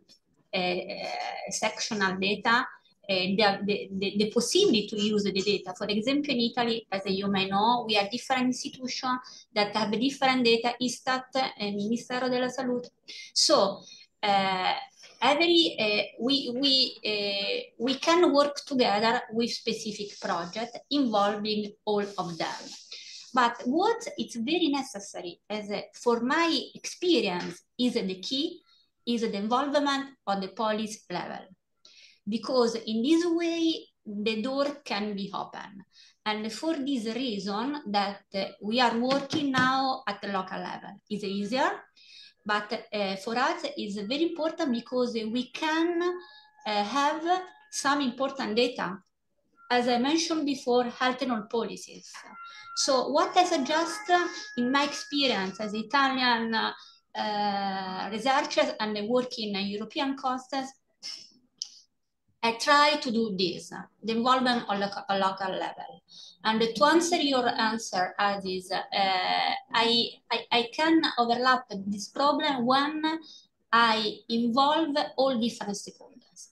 sectional data, uh, the, the, the, possibility to use the data. For example, in Italy, as you may know, we have different institutions that have different data, Istat and Ministero della Salute. So every uh, we we uh, we can work together with specific project involving all of them. But what is very necessary, as a, for my experience, is the key is the involvement on the police level. Because in this way, the door can be open. And for this reason that we are working now at the local level. It's easier, but uh, for us it's very important because we can uh, have some important data. As I mentioned before, health and all policies. So what I suggest in my experience as Italian uh, researchers and working in European costs, I try to do this, the involvement on a local level. And to answer your answer, Aziz, uh, I, I, I can overlap this problem when I involve all different stakeholders.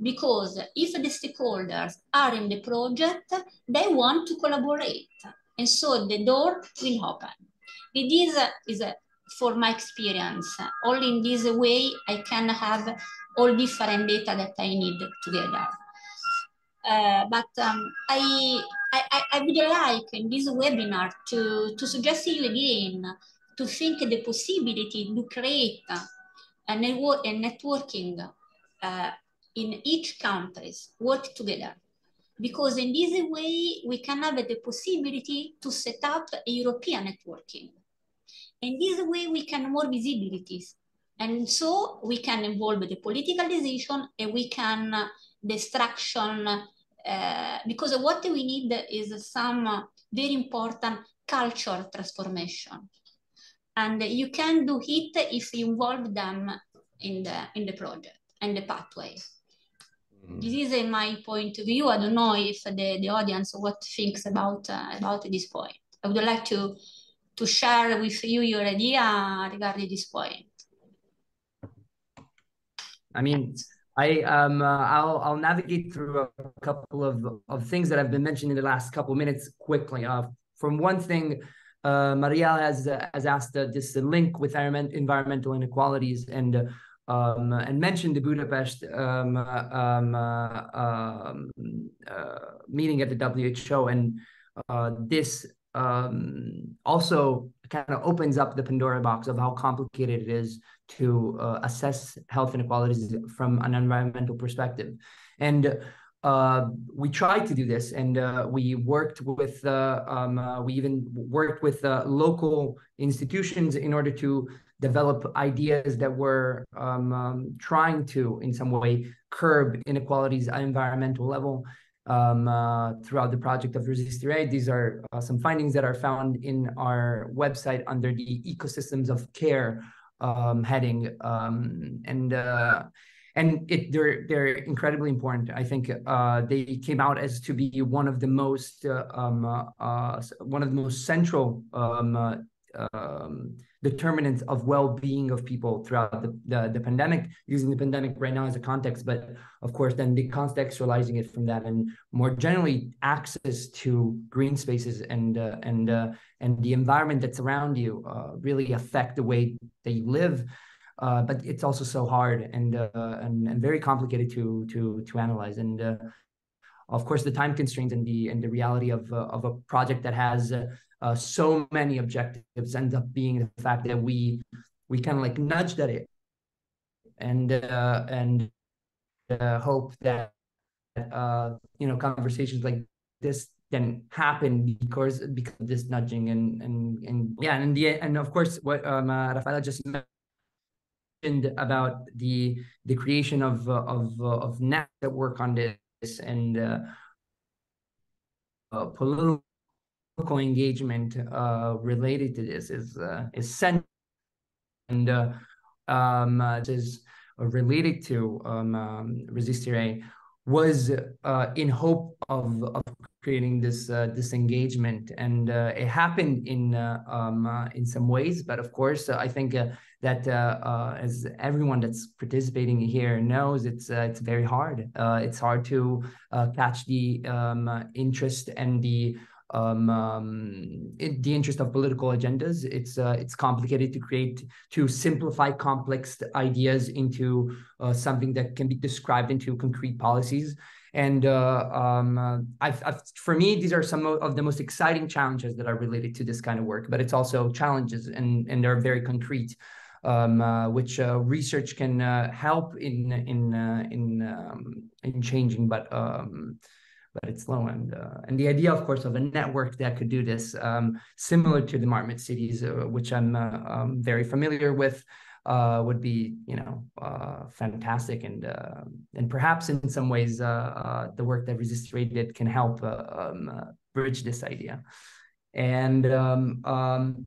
Because if the stakeholders are in the project, they want to collaborate. And so the door will open. It is, is a for my experience. Only in this way I can have all different data that I need together. Uh, but um, I, I, I would like in this webinar to, to suggest you again to think the possibility to create a, network, a networking uh, in each countries work together. Because in this way, we can have the possibility to set up a European networking and this way we can more visibilities. And so we can involve the political decision and we can uh, destruction uh, because what we need is some uh, very important culture transformation. And you can do it if you involve them in the in the project and the pathway. Mm. This is in my point of view. I don't know if the, the audience what thinks about uh, about this point. I would like to to share with you your idea regarding this point. I mean, I um uh, I'll I'll navigate through a couple of of things that have been mentioned in the last couple of minutes quickly. Uh, from one thing, uh, Marielle has uh, has asked uh, this link with environmental inequalities and uh, um, and mentioned the Budapest um, uh, um, um meeting at the WHO and this um, also kind of opens up the Pandora box of how complicated it is to uh, assess health inequalities from an environmental perspective. And uh, we tried to do this, and uh, we worked with, uh, um, uh, we even worked with uh, local institutions in order to develop ideas that were um, um, trying to, in some way, curb inequalities at environmental level um, uh, throughout the project of Resistiré. These are uh, some findings that are found in our website under the ecosystems of care um, heading. Um, and uh, and it they're they're incredibly important. I think uh, they came out as to be one of the most uh, um, uh, one of the most central um, determinants of well-being of people throughout the, the, the pandemic, using the pandemic right now as a context, but of course then decontextualizing it from that and more generally access to green spaces and uh, and uh, and the environment that's around you uh, really affect the way that you live. Uh, but it's also so hard and, uh, and and very complicated to to to analyze and uh, of course the time constraints and the and the reality of of a project that has uh, so many objectives end up being the fact that we we kind of like nudged at it and uh, and uh, hope that uh, you know conversations like this can happen because because of this nudging and and and yeah and the and of course what um, uh, Raffaella just mentioned about the the creation of uh, of uh, of net that work on this and uh, uh, political engagement uh, related to this is uh, is sent and uh, um, uh, is related to um, um, Resistiré was uh, in hope of, of creating this uh, this engagement, and uh, it happened in uh, um, uh, in some ways. But of course, uh, I think that as everyone that's participating here knows, it's it's very hard. it's hard to catch the um, interest and the um, um, in the interest of political agendas. It's uh, it's complicated to create to simplify complex ideas into uh, something that can be described into concrete policies. And uh, um, uh, I've, I've, for me, these are some of the most exciting challenges that are related to this kind of work. But it's also challenges, and and they're very concrete. Um, uh, which uh, research can uh, help in in uh, in um, in changing, but um, but it's low end. Uh, and the idea, of course, of a network that could do this, um, similar to the Marmot cities, uh, which I'm uh, um, very familiar with, uh, would be, you know, uh, fantastic. And uh, and perhaps in some ways, the work that Resistiré did can help um, bridge this idea. And um, um,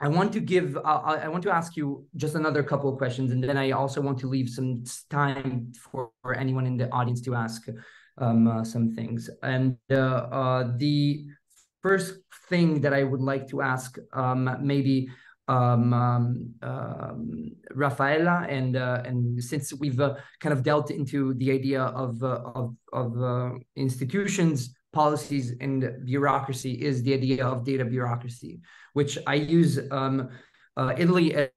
I want to give, I, I want to ask you just another couple of questions, and then I also want to leave some time for anyone in the audience to ask um, uh, some things. And uh, uh, the first thing that I would like to ask, um, maybe um, um, um Raffaella, and uh, and since we've uh, kind of dealt into the idea of uh, of, of institutions, policies, and bureaucracy, is the idea of data bureaucracy, which I use um, Italy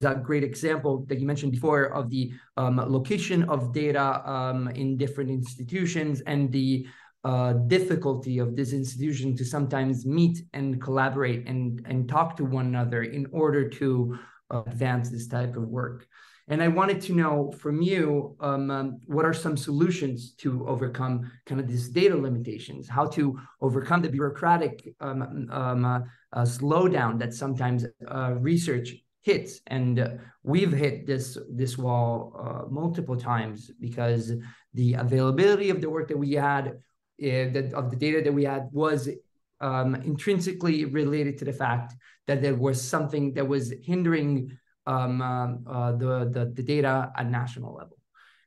that great example that you mentioned before of the um, location of data um, in different institutions and the uh, difficulty of this institution to sometimes meet and collaborate and, and talk to one another in order to advance this type of work. And I wanted to know from you, um, um, what are some solutions to overcome kind of these data limitations, how to overcome the bureaucratic um uh, uh, slowdown that sometimes uh, research hits. And we've hit this this wall uh, multiple times because the availability of the work that we had uh, that of the data that we had was um, intrinsically related to the fact that there was something that was hindering um, uh, the, the the data at national level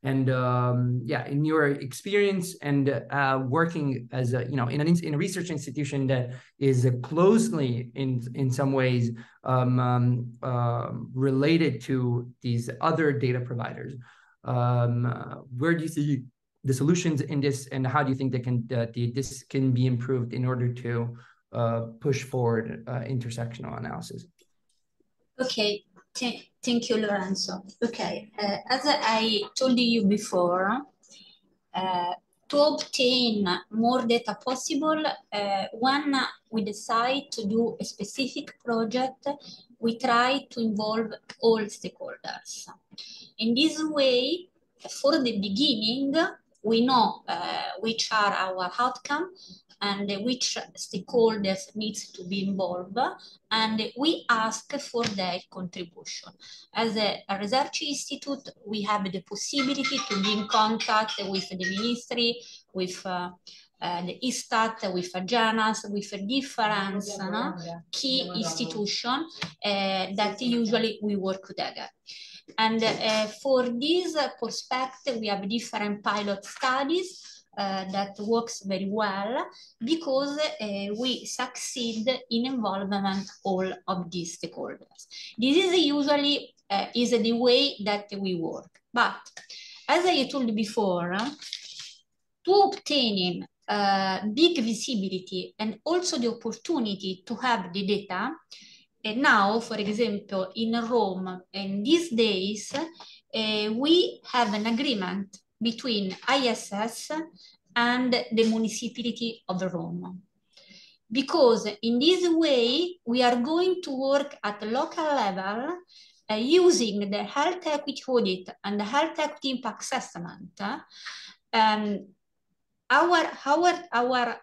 and um, yeah, in your experience and uh, working as a you know in an in a research institution that is closely in in some ways um, um, uh, related to these other data providers, um, uh, where do you see the solutions in this, and how do you think that can uh, the, this can be improved in order to uh, push forward uh, intersectional analysis? Okay, Thank you, Lorenzo. Okay, uh, as I told you before, uh, to obtain more data possible, uh, when we decide to do a specific project, we try to involve all stakeholders. In this way, for the beginning, we know uh, which are our outcomes and which stakeholders needs to be involved and we ask for their contribution. As a, a, research institute, we have the possibility to be in contact with the ministry, with uh, uh, the ISTAT, with AGENAS, with different uh, key institutions uh, that usually we work together. And uh, for this perspective, we have different pilot studies uh, that works very well because uh, we succeed in involvement all of these stakeholders. This is usually uh, is the way that we work. But as I told before, to obtaining big visibility and also the opportunity to have the data, and now, for example, in Rome, in these days, we have an agreement between ISS and the municipality of Rome. Because in this way, we are going to work at local level uh, using the health equity audit and the health equity impact assessment. Um, our, our, our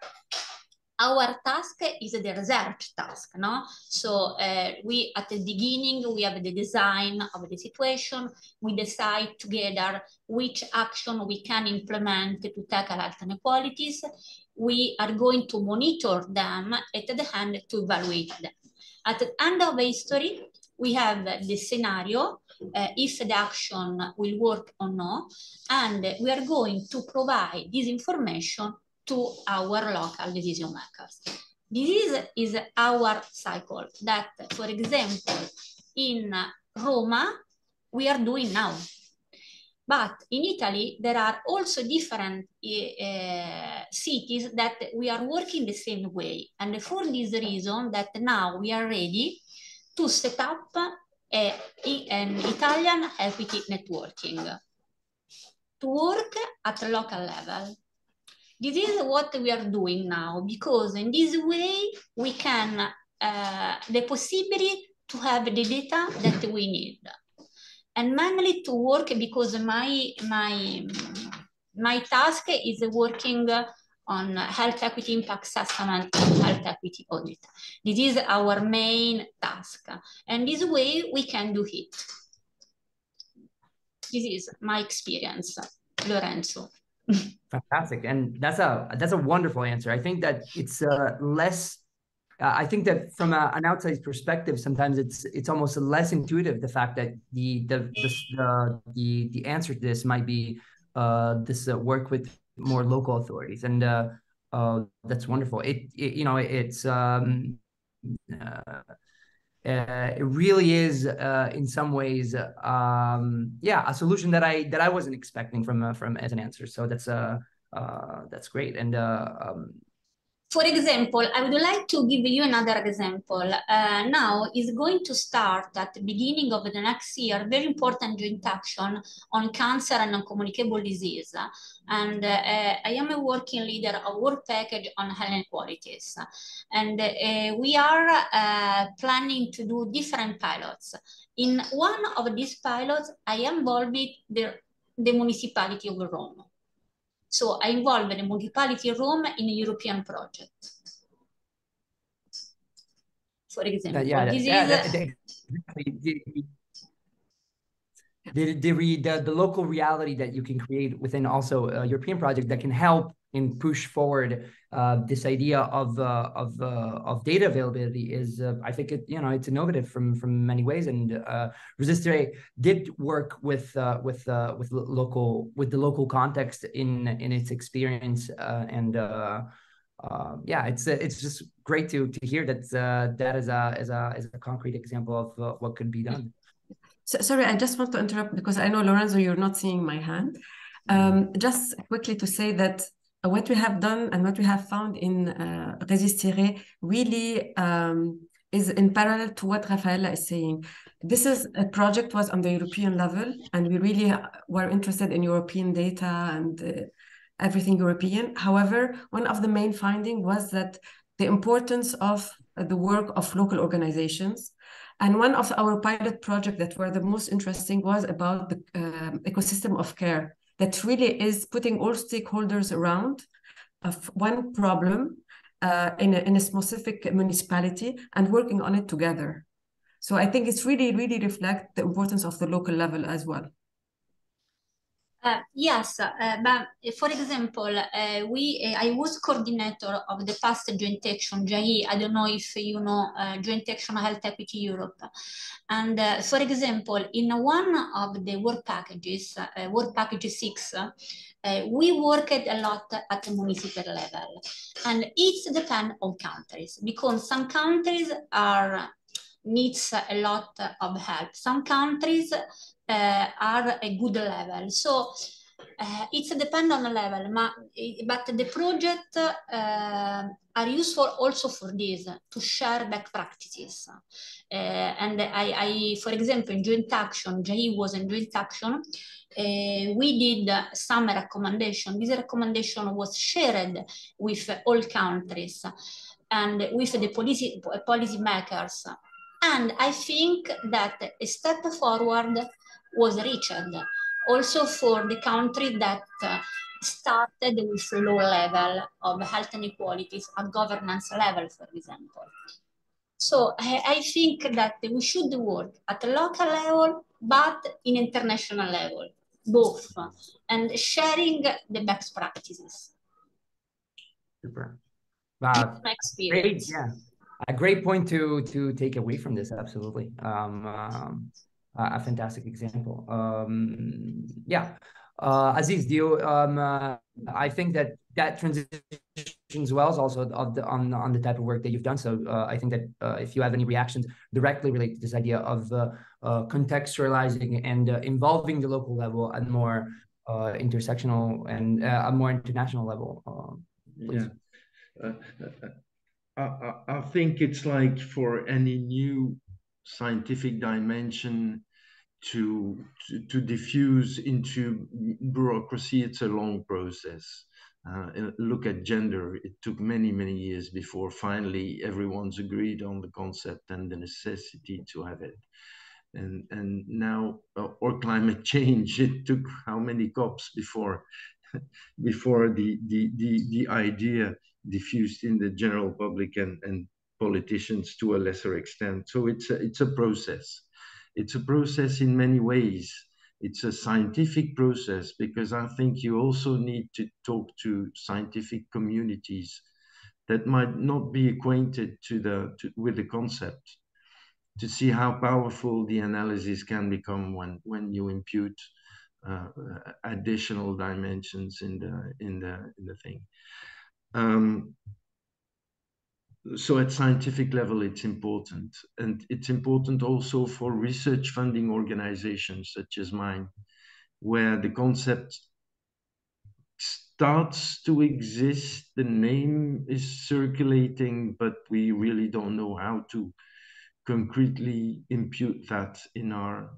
our task is the research task, no? So uh, we, at the beginning, we have the design of the situation. We decide together which action we can implement to tackle health inequalities. We are going to monitor them at the end to evaluate them. At the end of the history, we have the scenario, uh, if the action will work or not, and we are going to provide this information to our local decision makers. This is, is our cycle that, for example, in Roma, we are doing now. But in Italy, there are also different uh, cities that we are working the same way. And for this reason that now we are ready to set up a, an Italian equity networking to work at local level. This is what we are doing now because in this way we can uh, the possibility to have the data that we need and mainly to work because my my my task is working on health equity impact assessment and health equity audit. This is our main task. And this way we can do it. This is my experience, Lorenzo. Fantastic, and that's a that's a wonderful answer. I think that it's uh, less. Uh, I think that from a, an outside perspective, sometimes it's it's almost less intuitive. The fact that the the the the, the, the answer to this might be uh, this uh, work with more local authorities, and uh, uh, that's wonderful. It, it you know it's um, uh, it really is uh, in some ways um, yeah a solution that i that i wasn't expecting from uh, from as an answer. So that's uh, uh that's great. And uh, um, for example, I would like to give you another example. Uh, now is going to start at the beginning of the next year, very important joint action on cancer and non-communicable disease. And uh, I am a working leader of work package on health inequalities. And uh, we are uh, planning to do different pilots. In one of these pilots, I involved the, the municipality of Rome. So I involved the municipality Rome in a European project. For example, yeah, this yeah, is... The, the, the, local reality that you can create within also a European project that can help and push forward uh, this idea of uh, of uh, of data availability is uh, I think it you know it's innovative from from many ways and uh, Resistiré did work with uh, with with local with the local context in in its experience and yeah it's it's just great to to hear that that is a as a as a concrete example of what could be done. So, sorry, I just want to interrupt because I know Lorenzo, you're not seeing my hand. Um, just quickly to say that what we have done and what we have found in uh, Resistiré really um, is in parallel to what Raffaella is saying. This is a project was on the European level, and we really were interested in European data and uh, everything European. However, one of the main finding was that the importance of the work of local organizations. And one of our pilot projects that were the most interesting was about the uh, ecosystem of care that really is putting all stakeholders around of one problem uh, in, a, in a specific municipality and working on it together. So I think it's really, really reflect the importance of the local level as well. Uh, yes, uh, but for example, uh, we uh, I was coordinator of the past joint action JE. I don't know if you know uh, joint action Health Equity Europe. And uh, for example, in one of the work packages, work package six, we worked a lot at the municipal level, and it depends on countries because some countries are needs a lot of help. Some countries are a good level. So uh, it's depend on the level, but the project uh, are useful also for this, to share best practices. Uh, and I, I, for example, in joint action, JE was in joint action, uh, we did some recommendation. This recommendation was shared with all countries and with the policy, policy makers. And I think that a step forward was reached also for the country that uh, started with low level of health inequalities at governance level, for example. So I, I think that we should work at local level, but in international level, both, and sharing the best practices. Super. Wow. Great, yeah. A great point to to take away from this, absolutely. Um, um, a fantastic example. Um, yeah, uh, Aziz, do you, um, uh, I think that that transitions well also the, on on the type of work that you've done. So uh, I think that uh, if you have any reactions directly related to this idea of uh, uh, contextualizing and involving the local level at more intersectional and a more international level. yeah. I, I think it's like for any new scientific dimension to, to, to diffuse into bureaucracy, it's a long process. Uh, look at gender. It took many, many years before finally everyone's agreed on the concept and the necessity to have it. And and now, uh, or climate change. It took how many COPs before, *laughs* before the the the the idea diffused in the general public and and politicians to a lesser extent. So it's a, it's a process. It's a process in many ways. It's a scientific process because I think you also need to talk to scientific communities that might not be acquainted to the to, with the concept to see how powerful the analysis can become when when you impute uh, additional dimensions in the in the in the thing. Um, so at scientific level, it's important. And it's important also for research funding organizations such as mine, where the concept starts to exist, the name is circulating, but we really don't know how to concretely impute that in our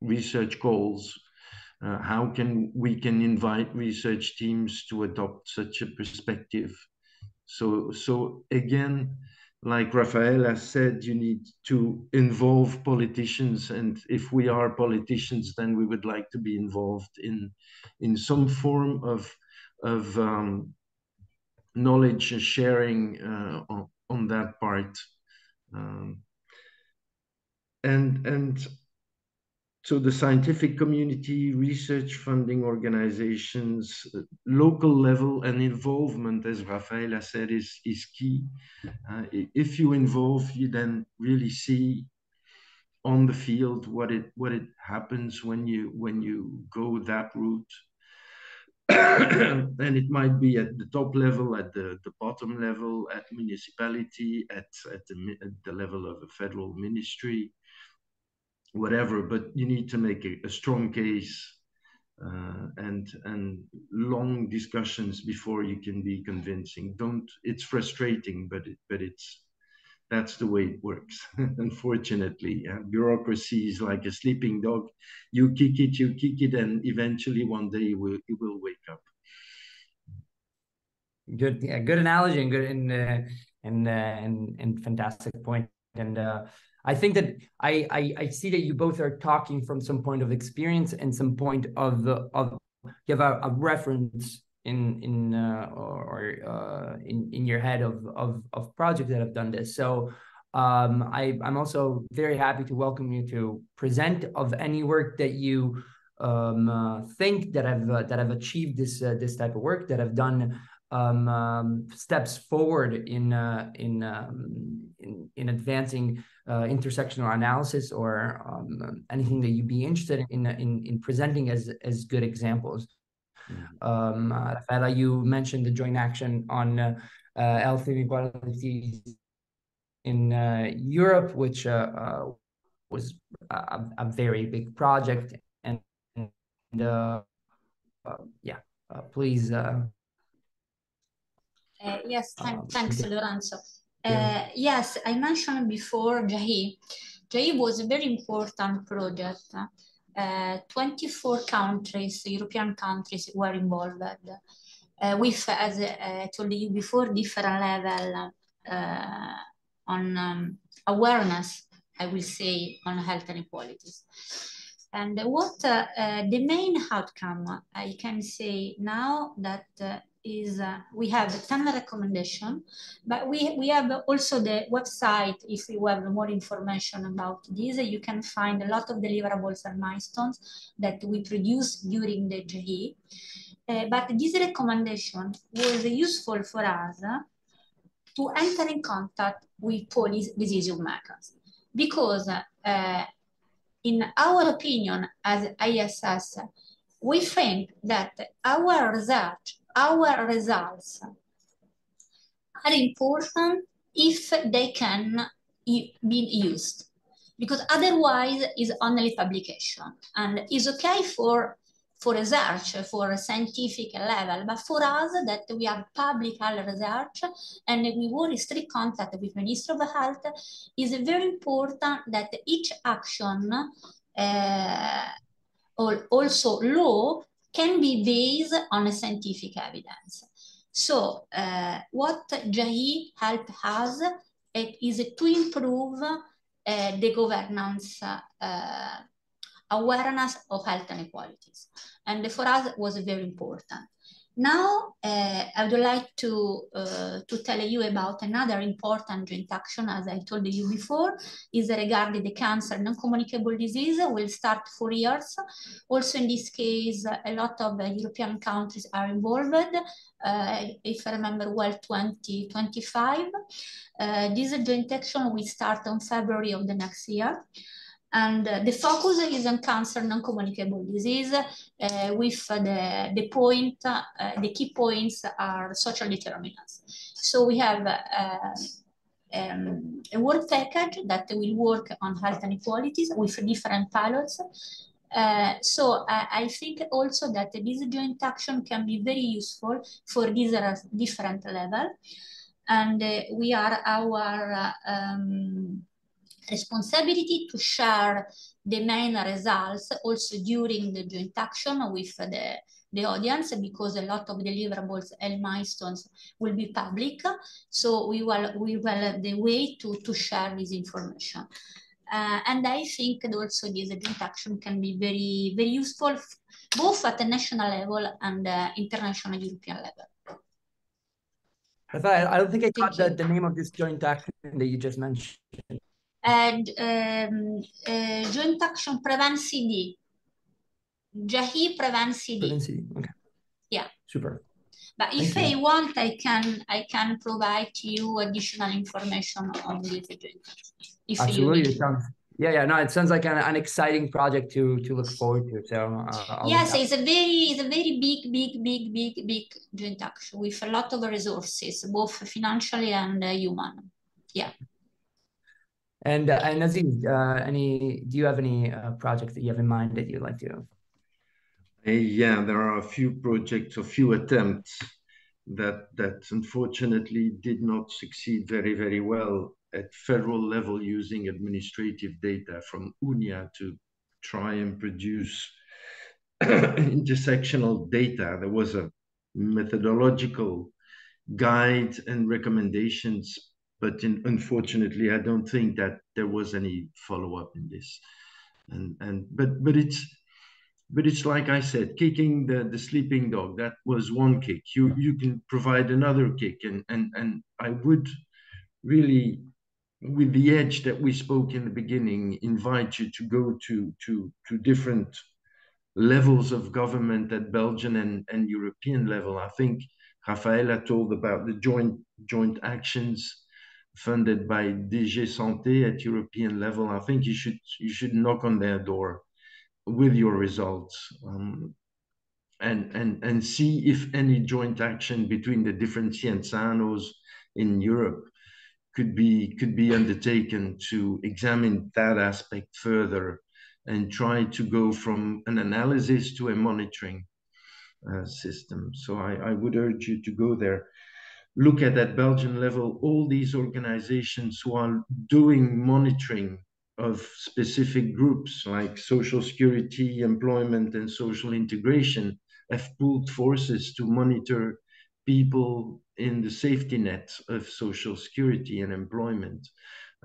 research goals. Uh, how can we can invite research teams to adopt such a perspective so, so again, like Raffaella said, you need to involve politicians, and if we are politicians, then we would like to be involved in in some form of of um, knowledge sharing uh, on, on that part. Um, and and so the scientific community, research funding organizations, uh, local level and involvement, as Raffaella said, is, is key. Uh, if you involve, you then really see on the field what it what it happens when you when you go that route. *coughs* and it might be at the top level, at the, the bottom level, at municipality, at, at, the, at the level of a federal ministry whatever, but you need to make a, a strong case uh, and and long discussions before you can be convincing. Don't. It's frustrating, but it, but it's that's the way it works. *laughs* Unfortunately, uh, bureaucracy is like a sleeping dog. You kick it, you kick it, and eventually one day it will, it will wake up. Good, yeah, good analogy and good and uh, and, uh, and and fantastic point. And uh, I think that I, I, I see that you both are talking from some point of experience and some point of the of you have a, a reference in in uh, or uh, in in your head of of of projects that have done this. So um, I I'm also very happy to welcome you to present of any work that you um, uh, think that have uh, that have achieved this uh, this type of work that have done um, um, steps forward in uh, in, um, in, in advancing uh, intersectional analysis or um, anything that you'd be interested in in, in presenting as as good examples. Um, uh, Raffaella, you mentioned the joint action on uh, uh, health inequalities in uh, Europe, which uh, uh, was a, a, very big project. And, and yeah, please. yes, um, thanks, Lorenzo. Yeah. yes, I mentioned before JAHE. JAHE was a very important project. Uh, 24 countries, European countries were involved uh, with, as I told you before, different level uh, on um, awareness, I will say, on health inequalities. And what uh, uh, the main outcome, I can say now that uh, is uh, we have 10 recommendation, but we, we have also the website. If you have more information about this, you can find a lot of deliverables and milestones that we produce during the JAHE. Uh, but this recommendation was useful for us to enter in contact with police decision makers because uh, in our opinion as ISS, we think that our research our results. Are important if they can be used because otherwise is only publication. And is okay for for research for a scientific level but for us that we have public research and we were in strict contact with minister of health is very important that each action uh, also law can be based on scientific evidence. So uh, what JAHE helped us is to improve uh, the governance uh, awareness of health inequalities. And for us, it was very important. Now, uh, I would like to, uh, to tell you about another important joint action, as I told you before, is regarding the cancer non-communicable disease. will start four years. Also, in this case, a lot of uh, European countries are involved. Uh, if I remember well, 2025. Uh, this joint action will start on February of the next year. And uh, the focus is on cancer non-communicable disease uh, with the, the point, uh, the key points are social determinants. So we have um, a work package that will work on health inequalities with different pilots. Uh, so I, I, think also that this joint action can be very useful for these different level. And uh, we are our uh, um, responsibility to share the main results also during the joint action with the, the audience because a lot of deliverables and milestones will be public. So we will, we will have the way to, to share this information. Uh, and I think that also this joint action can be very, very useful both at the national level and uh, international European level. I don't think I caught the, the name of this joint action that you just mentioned and um, uh, joint action prevent CD. JAHE prevent CD. Prevent CD. Okay. Yeah. Super. But Thank if you. I want, I can I can provide you additional information on this joint action. If Absolutely, it sounds yeah, yeah, no, it sounds like an, an exciting project to to look forward to. So uh, yes, it's a very it's a very big, big, big, big, big joint action with a lot of resources, both financially and uh, human. Yeah. And uh, and Aziz, uh, any do you have any uh, projects that you have in mind that you'd like to? Yeah, there are a few projects, a few attempts that that unfortunately did not succeed very very well at federal level using administrative data from UNIA to try and produce *coughs* intersectional data. There was a methodological guide and recommendations but in, unfortunately, I don't think that there was any follow up in this. And and but but it's but it's like I said, kicking the, the sleeping dog. That was one kick. You you can provide another kick, and and and I would really, with the edge that we spoke in the beginning, invite you to go to to to different levels of government at Belgian and, and European level. I think Raffaella told about the joint joint actions funded by DG Santé at European level, I think you should you should knock on their door with your results. Um, and, and, and see if any joint action between the different Sciensanos in Europe could be could be undertaken to examine that aspect further and try to go from an analysis to a monitoring uh, system. So I, I would urge you to go there. Look at that Belgian level, all these organizations who are doing monitoring of specific groups like social security, employment, and social integration have pooled forces to monitor people in the safety net of social security and employment.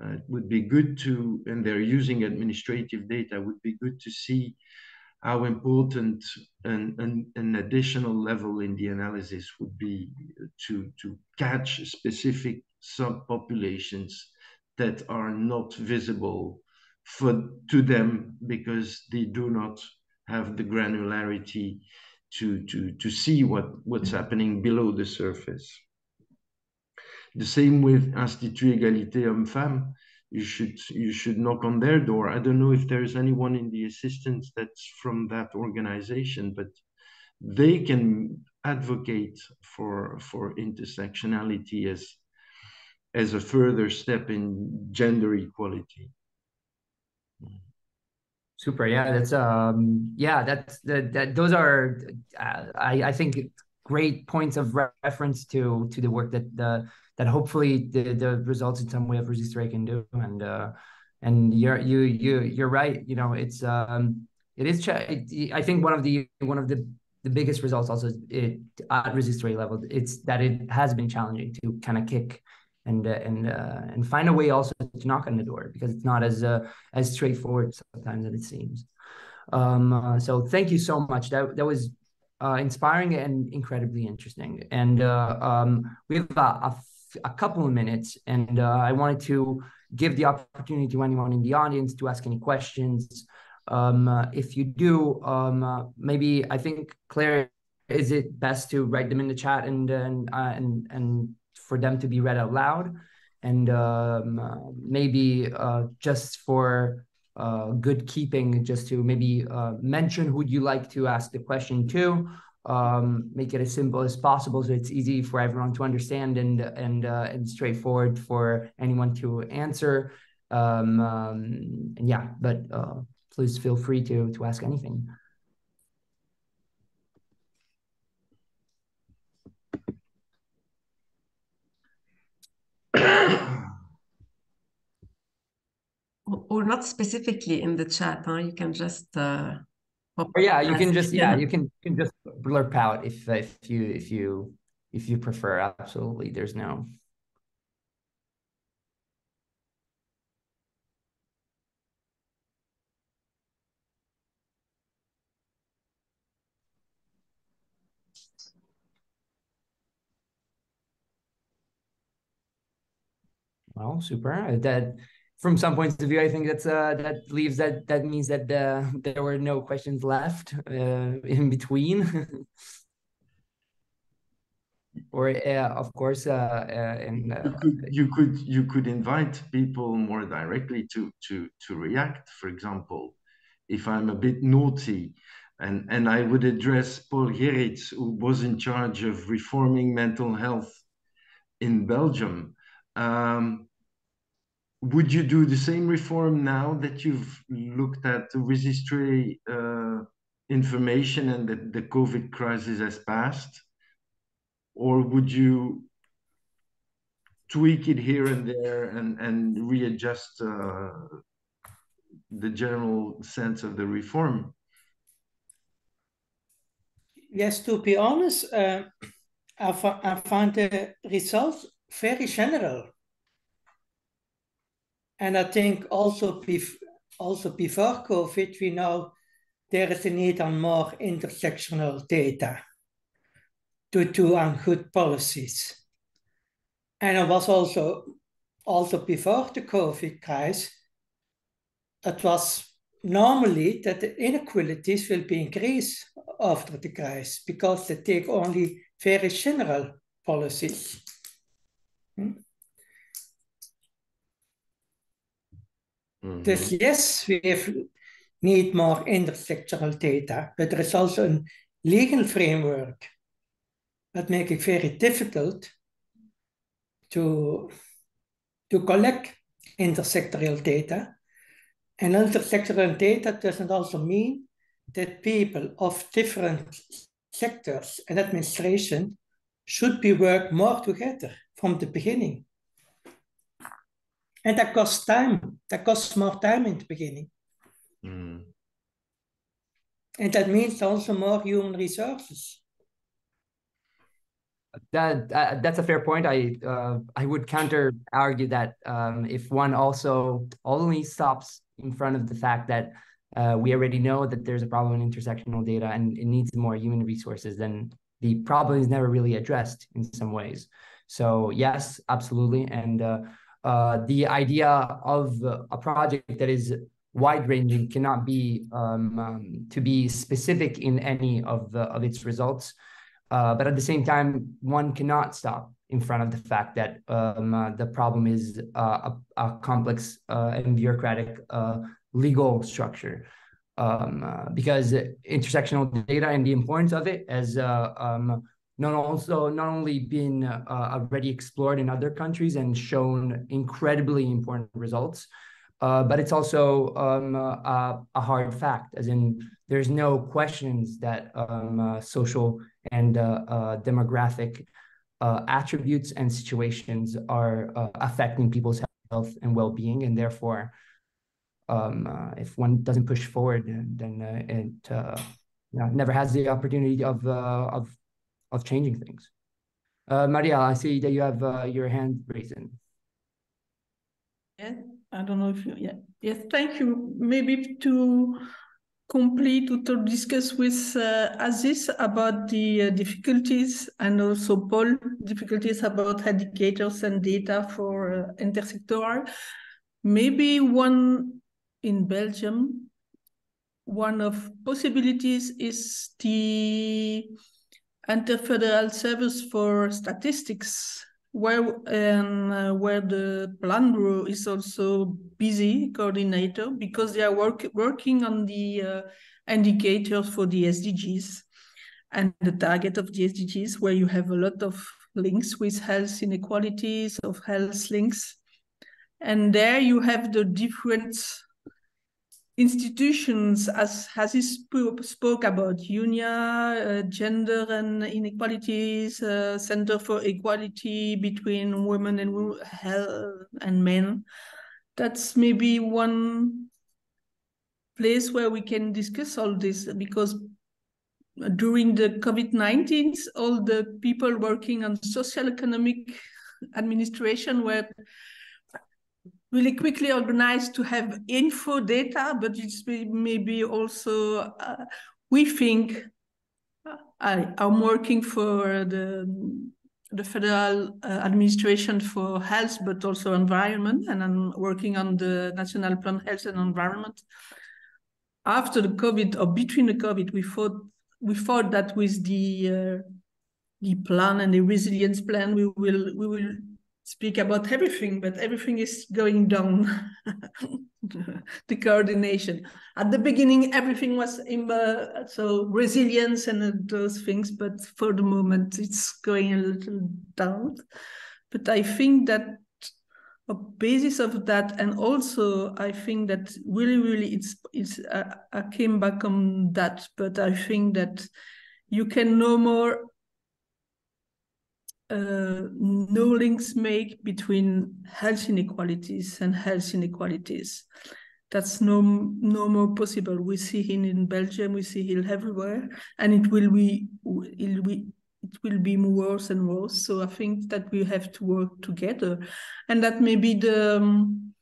Uh, it would be good to, and they're using administrative data, would be good to see how important an, an, an, additional level in the analysis would be to, to catch specific subpopulations that are not visible for, to them because they do not have the granularity to, to, to see what, what's happening below the surface. The same with Institut Égalité Hommes-Femmes. You should you should knock on their door. I don't know if there's anyone in the assistance that's from that organization, but they can advocate for for intersectionality as as a further step in gender equality. Super. Yeah, that's um yeah, that's that that those are uh, I I think great points of reference to to the work that the that hopefully the the results in some way of Resistiré can do and uh and you're you you you're right you know it's um it is I think one of the one of the the biggest results also it at Resistiré level it's that it has been challenging to kind of kick and uh, and uh, and find a way also to knock on the door because it's not as uh, as straightforward sometimes as it seems. Um, uh, so thank you so much. That that was uh, inspiring and incredibly interesting. And uh, um, we have a, a couple of minutes, and uh, I wanted to give the opportunity to anyone in the audience to ask any questions. Um, uh, if you do, um, uh, maybe I think Claire, is it best to write them in the chat and and uh, and and for them to be read out loud, and um, maybe just for good keeping, just to maybe mention who would you like to ask the question to, um, make it as simple as possible so it's easy for everyone to understand and and uh, and straightforward for anyone to answer. Um, um, and yeah, but uh, please feel free to to ask anything. *coughs* or not specifically in the chat, huh? You can just uh, or yeah, you can just yeah, you can you can just blurp out if if you if you if you prefer. Absolutely, there's no. Well, super. That from some points of view, I think that's uh, that leaves that that means that uh, there were no questions left uh, in between. *laughs* or uh, of course, uh, uh, in, you could you could you could invite people more directly to to to react. For example, if I'm a bit naughty, and and I would address Paul Geritz, who was in charge of reforming mental health in Belgium. Um, would you do the same reform now that you've looked at the Resistiré uh, information and that the COVID crisis has passed? Or would you tweak it here and there and, and readjust uh, the general sense of the reform? Yes, to be honest, uh, I, I find the results very general and I think also, bef also before COVID, we know there is a need on more intersectional data to do on good policies. And it was also, also before the COVID crisis, it was normally that the inequalities will be increased after the crisis because they take only very general policies. Hmm? Mm -hmm. yes, we need more intersectoral data, but there is also a legal framework that makes it very difficult to, to collect intersectoral data. And intersectoral data doesn't also mean that people of different sectors and administration should be work more together from the beginning. And that costs time. That costs more time in the beginning. Mm. And that means also more human resources. That uh, that's a fair point. I uh, I would counter argue that um, if one also only stops in front of the fact that uh, we already know that there's a problem in intersectional data and it needs more human resources, then the problem is never really addressed in some ways. So yes, absolutely. And uh, the idea of a project that is wide ranging cannot be um, um, to be specific in any of the of its results. Uh, but at the same time, one cannot stop in front of the fact that um, uh, the problem is uh, a, a, complex uh, and bureaucratic uh, legal structure. Um, because intersectional data and the importance of it has um, not also not only been already explored in other countries and shown incredibly important results, uh, but it's also um, a, a, hard fact, as in there's no questions that um, uh, social and uh, uh demographic uh, attributes and situations are affecting people's health and well-being, and therefore, um, if one doesn't push forward, then it never has the opportunity of of of changing things. Maria, I see that you have your hand raised. Yeah. I don't know if you, yeah. Yes, thank you. Maybe to complete to discuss with uh, Aziz about the uh, difficulties and also Paul difficulties about indicators and data for uh, intersectoral. Maybe one in Belgium, one of possibilities is the Interfederal Service for Statistics where and uh, where the plan bureau is also busy coordinator because they are work, working on the uh, indicators for the SDGs and the target of the SDGs, where you have a lot of links with health inequalities of health links. And there you have the different institutions, as, he sp spoke about, UNIA, uh, gender and inequalities, uh, Center for Equality between women and health and men. That's maybe one place where we can discuss all this because during the COVID-19, all the people working on social economic administration were really quickly organized to have info data, but it's maybe also, uh, we think, uh, I, am working for the, the Federal uh, Administration for Health, but also Environment, and I'm working on the National Plan Health and Environment. After the COVID, or between the COVID, we thought, we thought that with the uh, the plan and the resilience plan, we will we will speak about everything, but everything is going down. *laughs* the coordination. At the beginning, everything was in uh, so resilience and those things, but for the moment, it's going a little down. But I think that a basis of that, and also I think that really, really, it's it's. Uh, I came back on that, but I think that you can no more uh, no links make between health inequalities and health inequalities. That's no, no more possible. We see it in Belgium, we see it everywhere, and it will be it will, it will be worse and worse. So I think that we have to work together, and that may be the um,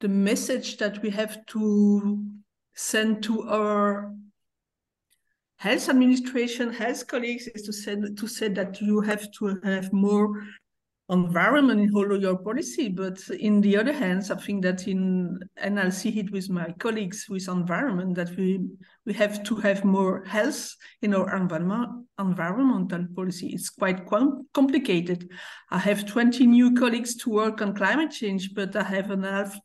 the message that we have to send to our health administration, health colleagues is to say, to say that you have to have more environment in all of your policy. But in the other hand, something that in, and I'll see it with my colleagues with environment, that we, we have to have more health in our environment, environmental policy. It's quite complicated. I have 20 new colleagues to work on climate change, but I have an half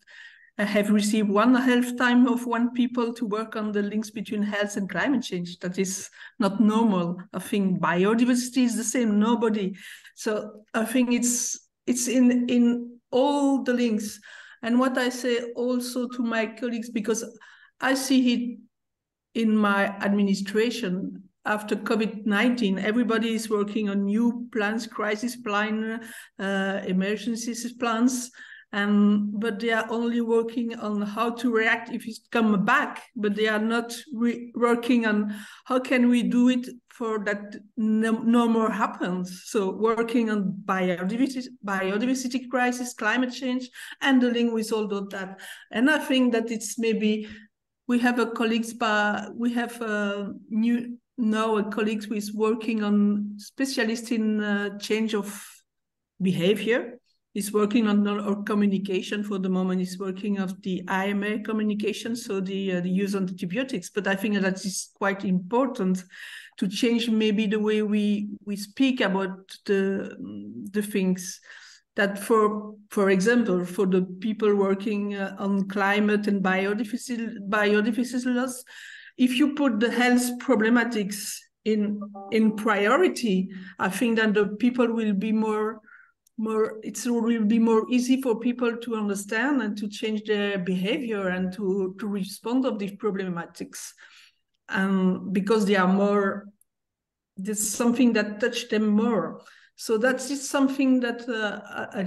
I have received one half time of one people to work on the links between health and climate change. That is not normal. I think biodiversity is the same. Nobody. So I think it's it's in in all the links. And what I say also to my colleagues because I see it in my administration after COVID-19, everybody is working on new plans, crisis plan, uh, emergencies plans, and but they are only working on how to react if it come back but they are not working on how can we do it for that no, no, more happens. So working on biodiversity biodiversity crisis climate change and dealing with all of that. And i think that it's maybe we have a colleagues but we have a new now a colleague who is working on specialist in uh, change of behavior is working on our communication for the moment. Is working of the IMA communication, so the uh, the use of antibiotics. But I think that is quite important to change maybe the way we we speak about the the things. That for for example, for the people working uh, on climate and biodiversity biodiversity loss, if you put the health problematics in in priority, I think that the people will be more more it will be more easy for people to understand and to change their behavior and to to respond of these problematics. And because they are more there's something that touch them more. So that's just something that uh,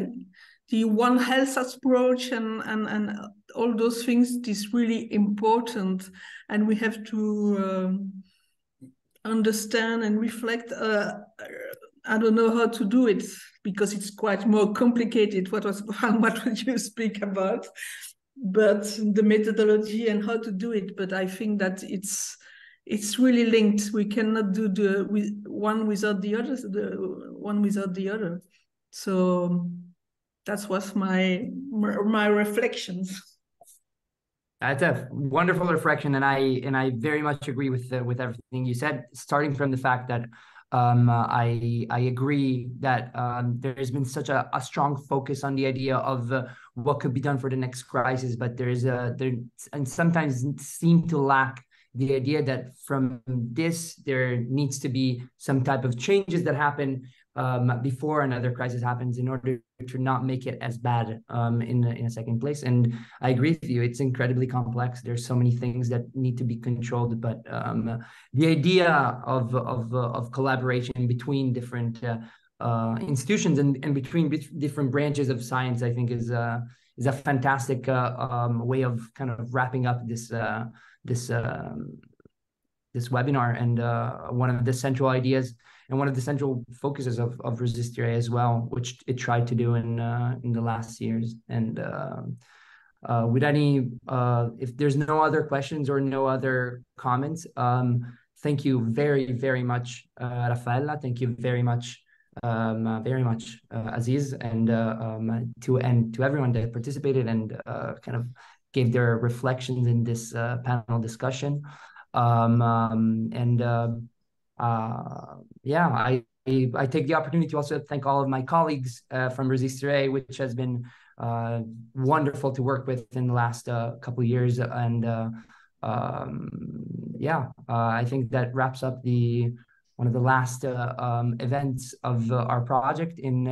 the one health approach and, and and all those things is really important. And we have to um, understand and reflect uh, I don't know how to do it because it's quite more complicated. What was *laughs* what would you speak about? But the methodology and how to do it. But I think that it's it's really linked. We cannot do the one without the other, the one without the other. So that's was my my reflections. That's a wonderful reflection, and I and I very much agree with uh, with everything you said. Starting from the fact that um, uh, I I agree that um, there has been such a, a strong focus on the idea of uh, what could be done for the next crisis, but there is a there and sometimes seem to lack the idea that from this there needs to be some type of changes that happen um, before another crisis happens in order to not make it as bad um, in, in a second place. And I agree with you, it's incredibly complex. There's so many things that need to be controlled, but um, the idea of, of, of collaboration between different uh, uh, institutions and, and between different branches of science, I think is, uh, is a fantastic uh, um, way of kind of wrapping up this, uh, this, um, this webinar. And uh, one of the central ideas and one of the central focuses of, of Resistiré as well, which it tried to do in uh, in the last years. And uh, uh, with any, uh, if there's no other questions or no other comments, um, thank you very, very much, uh, Raffaella. Thank you very much, um, uh, very much, Aziz, and um, to and to everyone that participated and kind of gave their reflections in this panel discussion. Um, um and uh, yeah, I, I take the opportunity to also thank all of my colleagues uh, from Resistiré, which has been uh, wonderful to work with in the last uh, couple years. And uh, um, yeah, uh, I think that wraps up the one of the last uh, um, events of our project in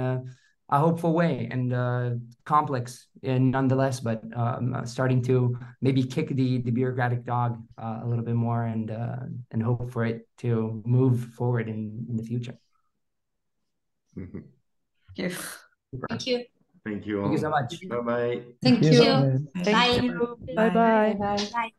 a hopeful way and uh, complex and nonetheless, but um, uh, starting to maybe kick the the bureaucratic dog uh, a little bit more and uh, and hope for it to move forward in, in the future. Mm-hmm. Thank you. Thank you. Thank you so much. Bye bye. Thank, Thank you. you. Bye. you. Bye bye. Bye bye.